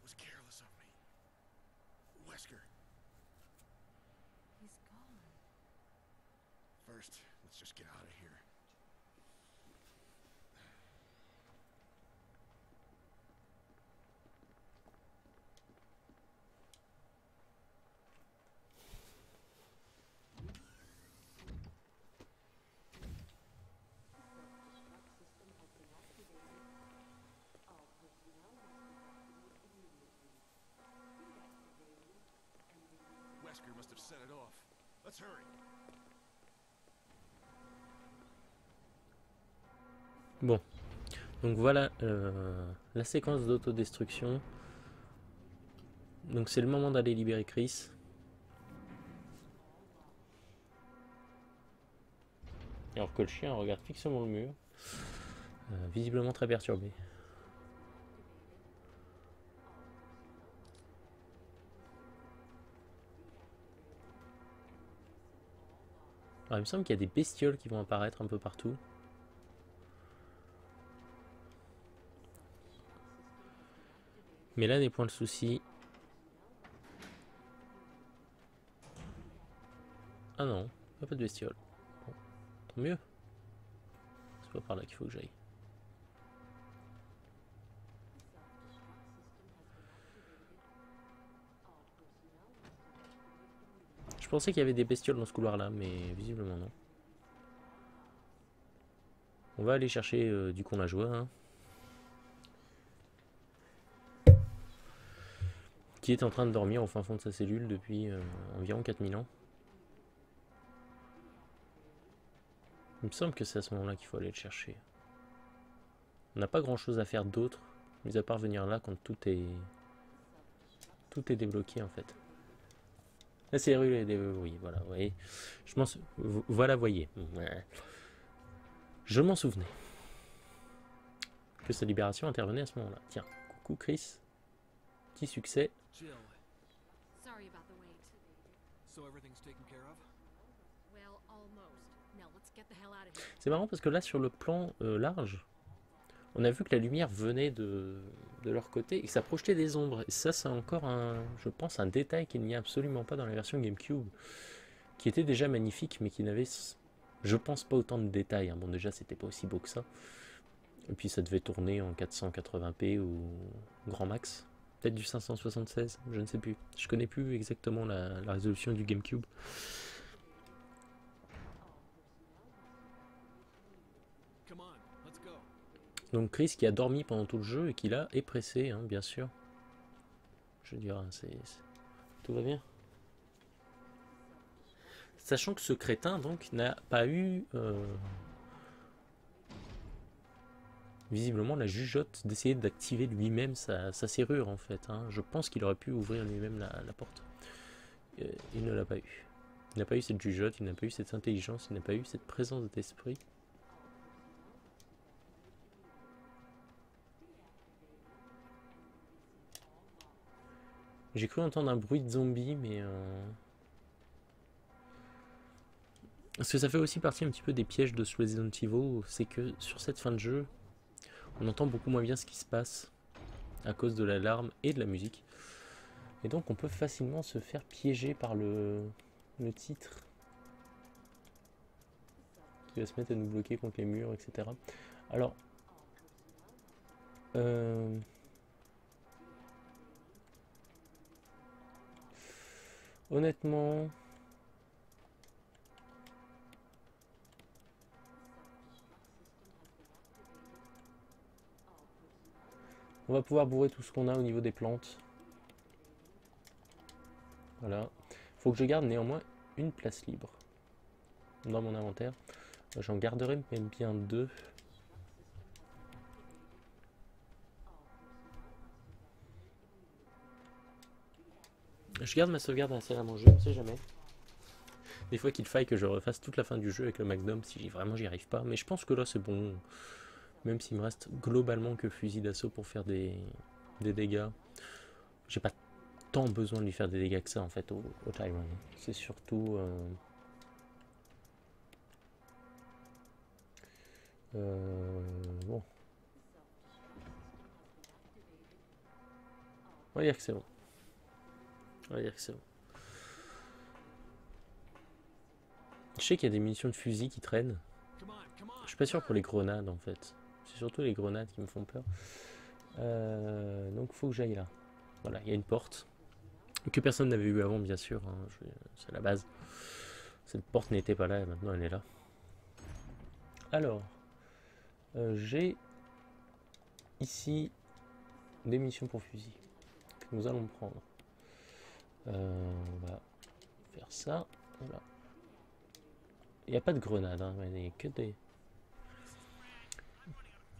Was careless of me. Wesker, He's gone. first, let's just get out of here. Bon. Donc voilà euh, la séquence d'autodestruction. Donc c'est le moment d'aller libérer Chris. Alors que le chien regarde fixement le mur. euh, visiblement très perturbé. Alors, il me semble qu'il y a des bestioles qui vont apparaître un peu partout. Mais là n'est point le souci. Ah non, pas de bestiole. Bon, tant mieux. C'est pas par là qu'il faut que j'aille. Je pensais qu'il y avait des bestioles dans ce couloir-là, mais visiblement non. On va aller chercher euh, du con la joie. hein. qui est en train de dormir au fin fond de sa cellule depuis euh, environ 4000 ans. Il me semble que c'est à ce moment-là qu'il faut aller le chercher. On n'a pas grand-chose à faire d'autre, mis à part venir là quand tout est tout est débloqué en fait. La cellule est débloquée, oui, voilà, vous voyez. Je m'en sou- vo- Voilà, voyez. Je m'en souvenais. Que sa libération intervenait à ce moment-là. Tiens, coucou Chris. Petit succès. C'est marrant parce que là, sur le plan euh, large, on a vu que la lumière venait de, de leur côté et que ça projetait des ombres. Et ça, c'est encore un, je pense, un détail qu'il n'y a absolument pas dans la version GameCube, qui était déjà magnifique, mais qui n'avait, je pense, pas autant de détails. Bon, déjà, c'était pas aussi beau que ça. Et puis, ça devait tourner en 480p ou grand max. Peut-être du 576, je ne sais plus. Je connais plus exactement la résolution du GameCube. Donc Chris qui a dormi pendant tout le jeu et qui là est pressé, hein, bien sûr. Je dire, hein, c'est, tout va bien. Sachant que ce crétin donc n'a pas eu euh, visiblement la jugeote d'essayer d'activer lui-même sa, serrure en fait. hein. Je pense qu'il aurait pu ouvrir lui-même la, la porte. Euh, il ne l'a pas eu. Il n'a pas eu cette jugeote, il n'a pas eu cette intelligence, il n'a pas eu cette présence d'esprit. J'ai cru entendre un bruit de zombie, mais... euh, Parce que ça fait aussi partie un petit peu des pièges de Resident Evil, c'est que sur cette fin de jeu, on entend beaucoup moins bien ce qui se passe à cause de l'alarme et de la musique. Et donc on peut facilement se faire piéger par le, le titre qu'il va se mettre à nous bloquer contre les murs, etc. Alors, euh, honnêtement, on va pouvoir bourrer tout ce qu'on a au niveau des plantes. Voilà. Faut que je garde néanmoins une place libre dans mon inventaire. J'en garderai même bien deux. Je garde ma sauvegarde à la salle à manger, on sait jamais. Des fois qu'il faille que je refasse toute la fin du jeu avec le Magnum si vraiment j'y arrive pas. Mais je pense que là c'est bon. Même s'il me reste globalement que fusil d'assaut pour faire des, des dégâts. J'ai pas tant besoin de lui faire des dégâts que ça en fait au, au Tyrant. C'est surtout... euh, euh, bon. On va dire que c'est bon. On va dire que c'est bon. Je sais qu'il y a des munitions de fusil qui traînent. Je suis pas sûr pour les grenades en fait. C'est surtout les grenades qui me font peur. Euh, donc faut que j'aille là. Voilà, il y a une porte. Que personne n'avait vu avant bien sûr. hein, C'est la base. Cette porte n'était pas là et maintenant elle est là. Alors, euh, j'ai ici des missions pour fusil que nous allons prendre. Euh, on va faire ça. Il n'y a pas de grenade, hein, que des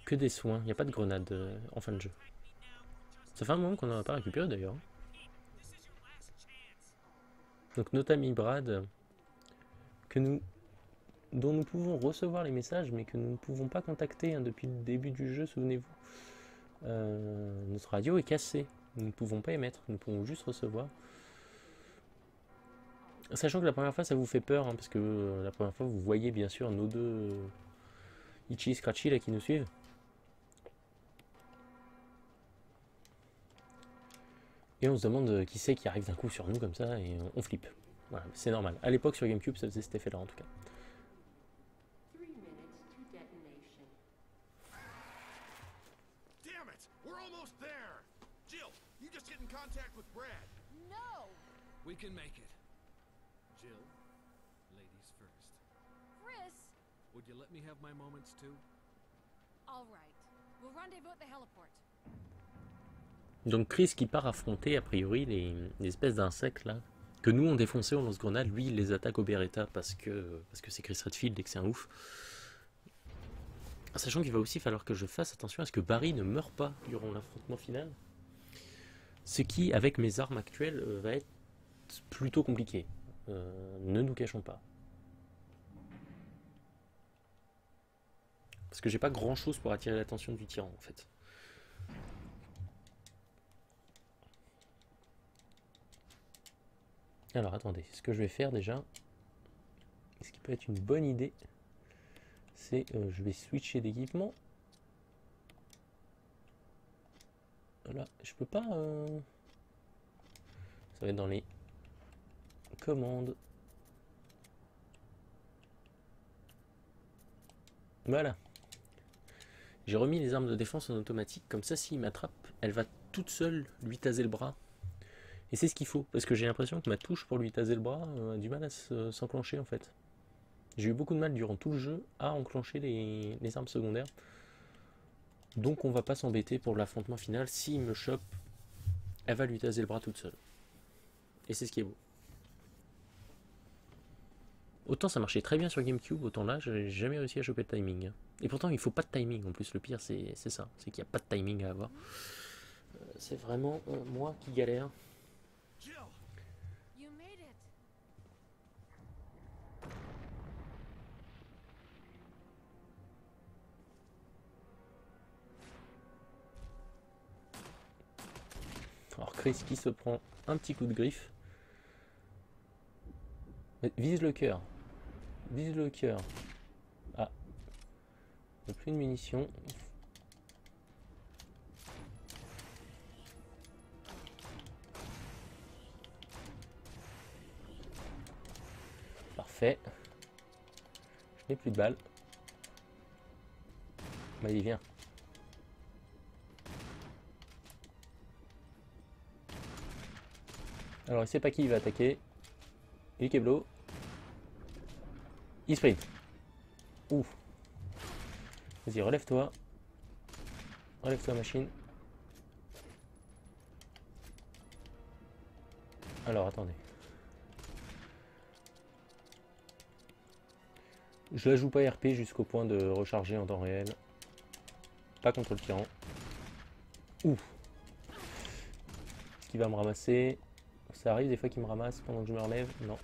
que des soins. Il n'y a pas de grenade euh, en fin de jeu. Ça fait un moment qu'on n'en a pas récupéré d'ailleurs. Donc notre ami Brad, que nous, dont nous pouvons recevoir les messages, mais que nous ne pouvons pas contacter hein, depuis le début du jeu, souvenez-vous. Euh, notre radio est cassée. Nous ne pouvons pas émettre, nous pouvons juste recevoir. Sachant que la première fois ça vous fait peur, hein, parce que euh, la première fois vous voyez bien sûr nos deux euh, Itchy et Scratchy là qui nous suivent. Et on se demande euh, qui c'est qui arrive d'un coup sur nous comme ça et on, on flippe. Voilà, c'est normal. À l'époque sur Gamecube ça faisait cet effet là en tout cas. Three minutes to detonation. Let me have my moments too? All right. We'll rendezvous at the heliport. Donc Chris qui part affronter a priori les, les espèces d'insectes là que nous on défonçait au lance-grenade, lui il les attaque au Beretta parce que parce que c'est Chris Redfield et que c'est un ouf. Sachant qu'il va aussi falloir que je fasse attention à ce que Barry ne meure pas durant l'affrontement final. Ce qui, avec mes armes actuelles, euh, va être plutôt compliqué. Euh, ne nous cachons pas. Parce que j'ai pas grand chose pour attirer l'attention du tyran en fait. Alors attendez, ce que je vais faire déjà, ce qui peut être une bonne idée, c'est euh, je vais switcher d'équipement. Voilà, je peux pas. euh, Ça va être dans les commandes. Voilà. J'ai remis les armes de défense en automatique, comme ça s'il m'attrape, elle va toute seule lui taser le bras. Et c'est ce qu'il faut, parce que j'ai l'impression que ma touche pour lui taser le bras euh, a du mal à se- s'enclencher en fait. J'ai eu beaucoup de mal durant tout le jeu à enclencher les, les armes secondaires. Donc on va pas s'embêter pour l'affrontement final. S'il me chope, elle va lui taser le bras toute seule. Et c'est ce qui est beau. Autant ça marchait très bien sur GameCube, autant là, j'ai jamais réussi à choper le timing. Et pourtant, il faut pas de timing en plus. Le pire, c'est ça. C'est qu'il n'y a pas de timing à avoir. Euh, c'est vraiment euh, moi qui galère. Alors Chris qui se prend un petit coup de griffe. Vise le cœur. Cœur. Ah. Plus de munitions. Parfait. Mais plus de balles. Bah, il vient. Alors, il sait pas qui il va attaquer. Il Keblo. Il sprint. Ouf. Vas-y, relève-toi. Relève-toi, machine. Alors, attendez. Je la joue pas RP jusqu'au point de recharger en temps réel. Pas contre le tyran. Ouf. Qu'il va me ramasser Ça arrive des fois qu'il me ramasse pendant que je me relève? Non.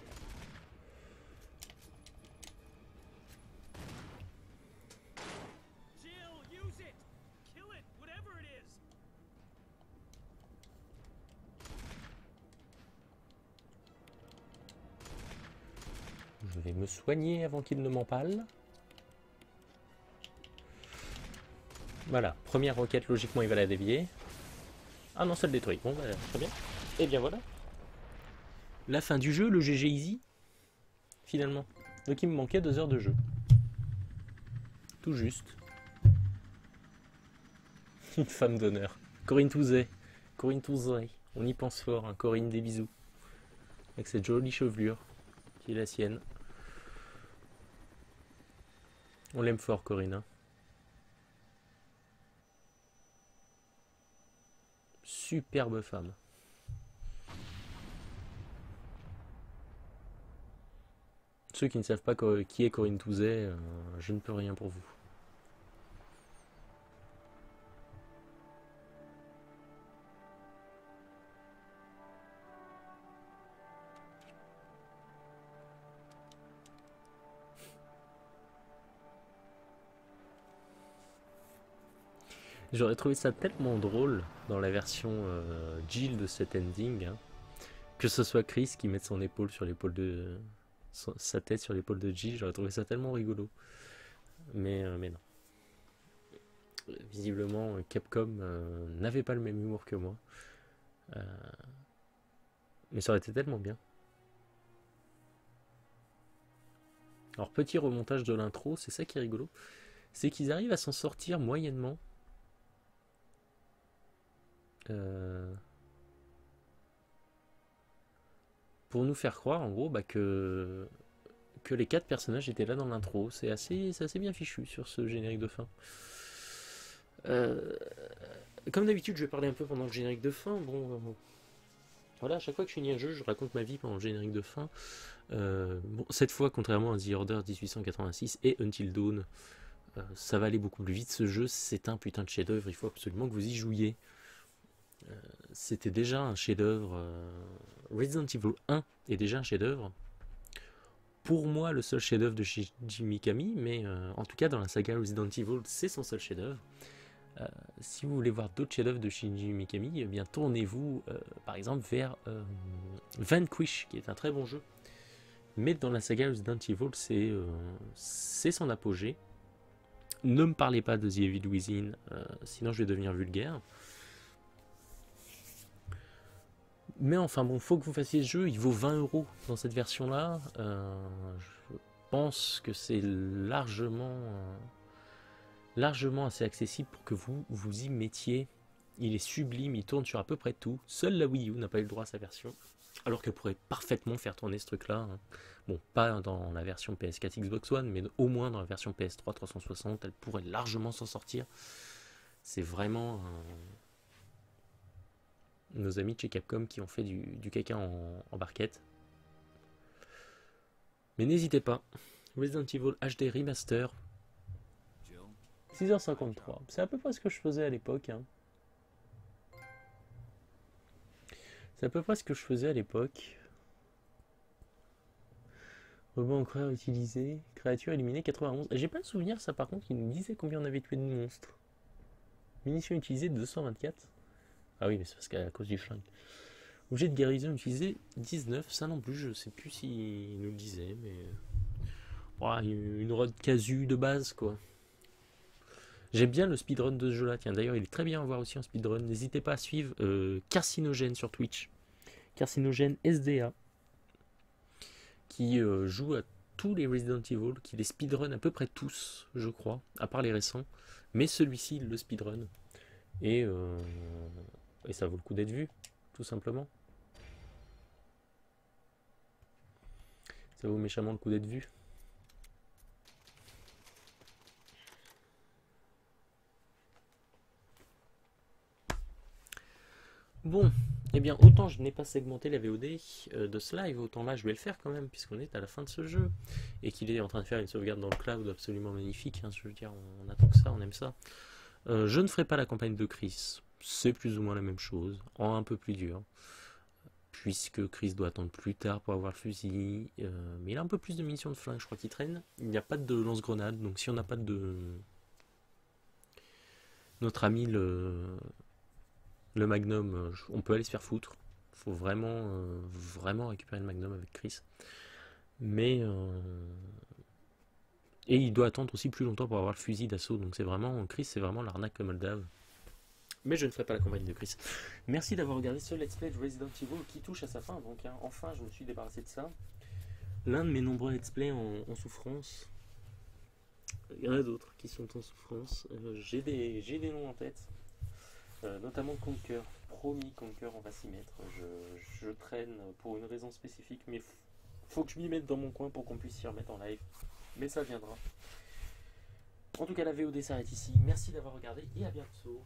Soigner avant qu'il ne m'empale. Voilà, première roquette, logiquement il va la dévier. Ah non, ça le détruit. Bon, bah, très bien. Et bien voilà. La fin du jeu, le GG Easy. Finalement. Donc il me manquait deux heures de jeu. Tout juste. (laughs) Une femme d'honneur. Corinne Touzet. Corinne Touzet. On y pense fort, hein. Corinne, des bisous. Avec cette jolie chevelure qui est la sienne. On l'aime fort, Corinne. hein. Superbe femme. Ceux qui ne savent pas qui est Corinne Touzet, euh, je ne peux rien pour vous. J'aurais trouvé ça tellement drôle dans la version euh, Jill de cet ending, hein, que ce soit Chris qui mette son épaule sur l'épaule de sa tête sur l'épaule de Jill, j'aurais trouvé ça tellement rigolo. Mais euh, non. Visiblement, Capcom euh, n'avait pas le même humour que moi. Mais ça aurait été tellement bien. Alors petit remontage de l'intro, c'est ça qui est rigolo, c'est qu'ils arrivent à s'en sortir moyennement euh, pour nous faire croire en gros bah, que, les quatre personnages étaient là dans l'intro. C'est assez, bien fichu sur ce générique de fin. Euh, comme d'habitude, je vais parler un peu pendant le générique de fin. Bon, euh, voilà, à chaque fois que je finis un jeu, je raconte ma vie pendant le générique de fin. Bon, cette fois, contrairement à The Order 1886 et Until Dawn, ça va aller beaucoup plus vite. Ce jeu, c'est un putain de chef-d'œuvre. Il faut absolument que vous y jouiez. Euh, C'était déjà un chef-d'œuvre. euh, Resident Evil 1 est déjà un chef-d'œuvre. Pour moi, le seul chef-d'œuvre de Shinji Mikami, mais euh, en tout cas dans la saga Resident Evil, c'est son seul chef-d'œuvre. Si vous voulez voir d'autres chefs-d'œuvre de Shinji Mikami, eh bien tournez-vous par exemple vers Vanquish, qui est un très bon jeu. Mais dans la saga Resident Evil, c'est son apogée. Ne me parlez pas de The Evil Within, sinon je vais devenir vulgaire. Mais enfin bon, faut que vous fassiez ce jeu, il vaut 20 euros dans cette version-là. Euh, je pense que c'est largement, euh, largement assez accessible pour que vous vous y mettiez. Il est sublime, il tourne sur à peu près tout. Seule la Wii U n'a pas eu le droit à sa version. Alors qu'elle pourrait parfaitement faire tourner ce truc-là. hein. Bon, pas dans la version PS4 Xbox One, mais au moins dans la version PS3 360, elle pourrait largement s'en sortir. C'est vraiment un- nos amis de chez Capcom qui ont fait du, du caca en, en barquette. Mais n'hésitez pas, Resident Evil HD Remaster, Jill, 6h53. C'est à peu près ce que je faisais à l'époque. hein. C'est à peu près ce que je faisais à l'époque. Rebond encreur utilisé. Créature éliminée 91. Et J'ai pas le souvenir, ça par contre, il nous disait combien on avait tué de monstres. Munitions utilisées 224. Ah oui, mais c'est parce qu'à cause du flingue. Objet de guérison utilisé 19. Ça non plus, je sais plus s'il nous le disait, mais. Ouais, une rod casu de base, quoi. J'aime bien le speedrun de ce jeu-là. Tiens, d'ailleurs, il est très bien à voir aussi en speedrun. N'hésitez pas à suivre euh, Carcinogène sur Twitch. Carcinogène SDA. Qui euh, joue à tous les Resident Evil, qui les speedrun à peu près tous, je crois, à part les récents. Mais celui-ci, il le speedrun. Et, euh, et ça vaut le coup d'être vu, tout simplement. Ça vaut méchamment le coup d'être vu. Bon, eh bien, autant je n'ai pas segmenté la VOD euh, de ce live, autant là je vais le faire quand même, puisqu'on est à la fin de ce jeu, et qu'il est en train de faire une sauvegarde dans le cloud absolument magnifique. hein, je veux dire, on attend que ça, on aime ça. Euh, je ne ferai pas la campagne de Chris, c'est plus ou moins la même chose, en un peu plus dur, puisque Chris doit attendre plus tard pour avoir le fusil, euh, mais il a un peu plus de munitions de flingue, je crois qu'il traîne. Il n'y a pas de lance-grenade, donc si on n'a pas de. Notre ami le le Magnum, on peut aller se faire foutre. Faut vraiment, euh, vraiment récupérer le Magnum avec Chris. Mais euh, et il doit attendre aussi plus longtemps pour avoir le fusil d'assaut. Donc c'est vraiment Chris, c'est vraiment l'arnaque moldave. Mais je ne ferai pas la campagne de Chris. Merci d'avoir regardé ce Let's Play de Resident Evil qui touche à sa fin. Donc hein, enfin, je me suis débarrassé de ça. L'un de mes nombreux Let's Play en, souffrance. Il y en a d'autres qui sont en souffrance. Euh, j'ai des, des noms en tête. Euh, notamment Conquer. Promis Conquer, on va s'y mettre. Je, je traîne pour une raison spécifique, mais faut que je m'y mette dans mon coin pour qu'on puisse s'y remettre en live. Mais ça viendra. En tout cas, la VOD s'arrête ici. Merci d'avoir regardé et à bientôt.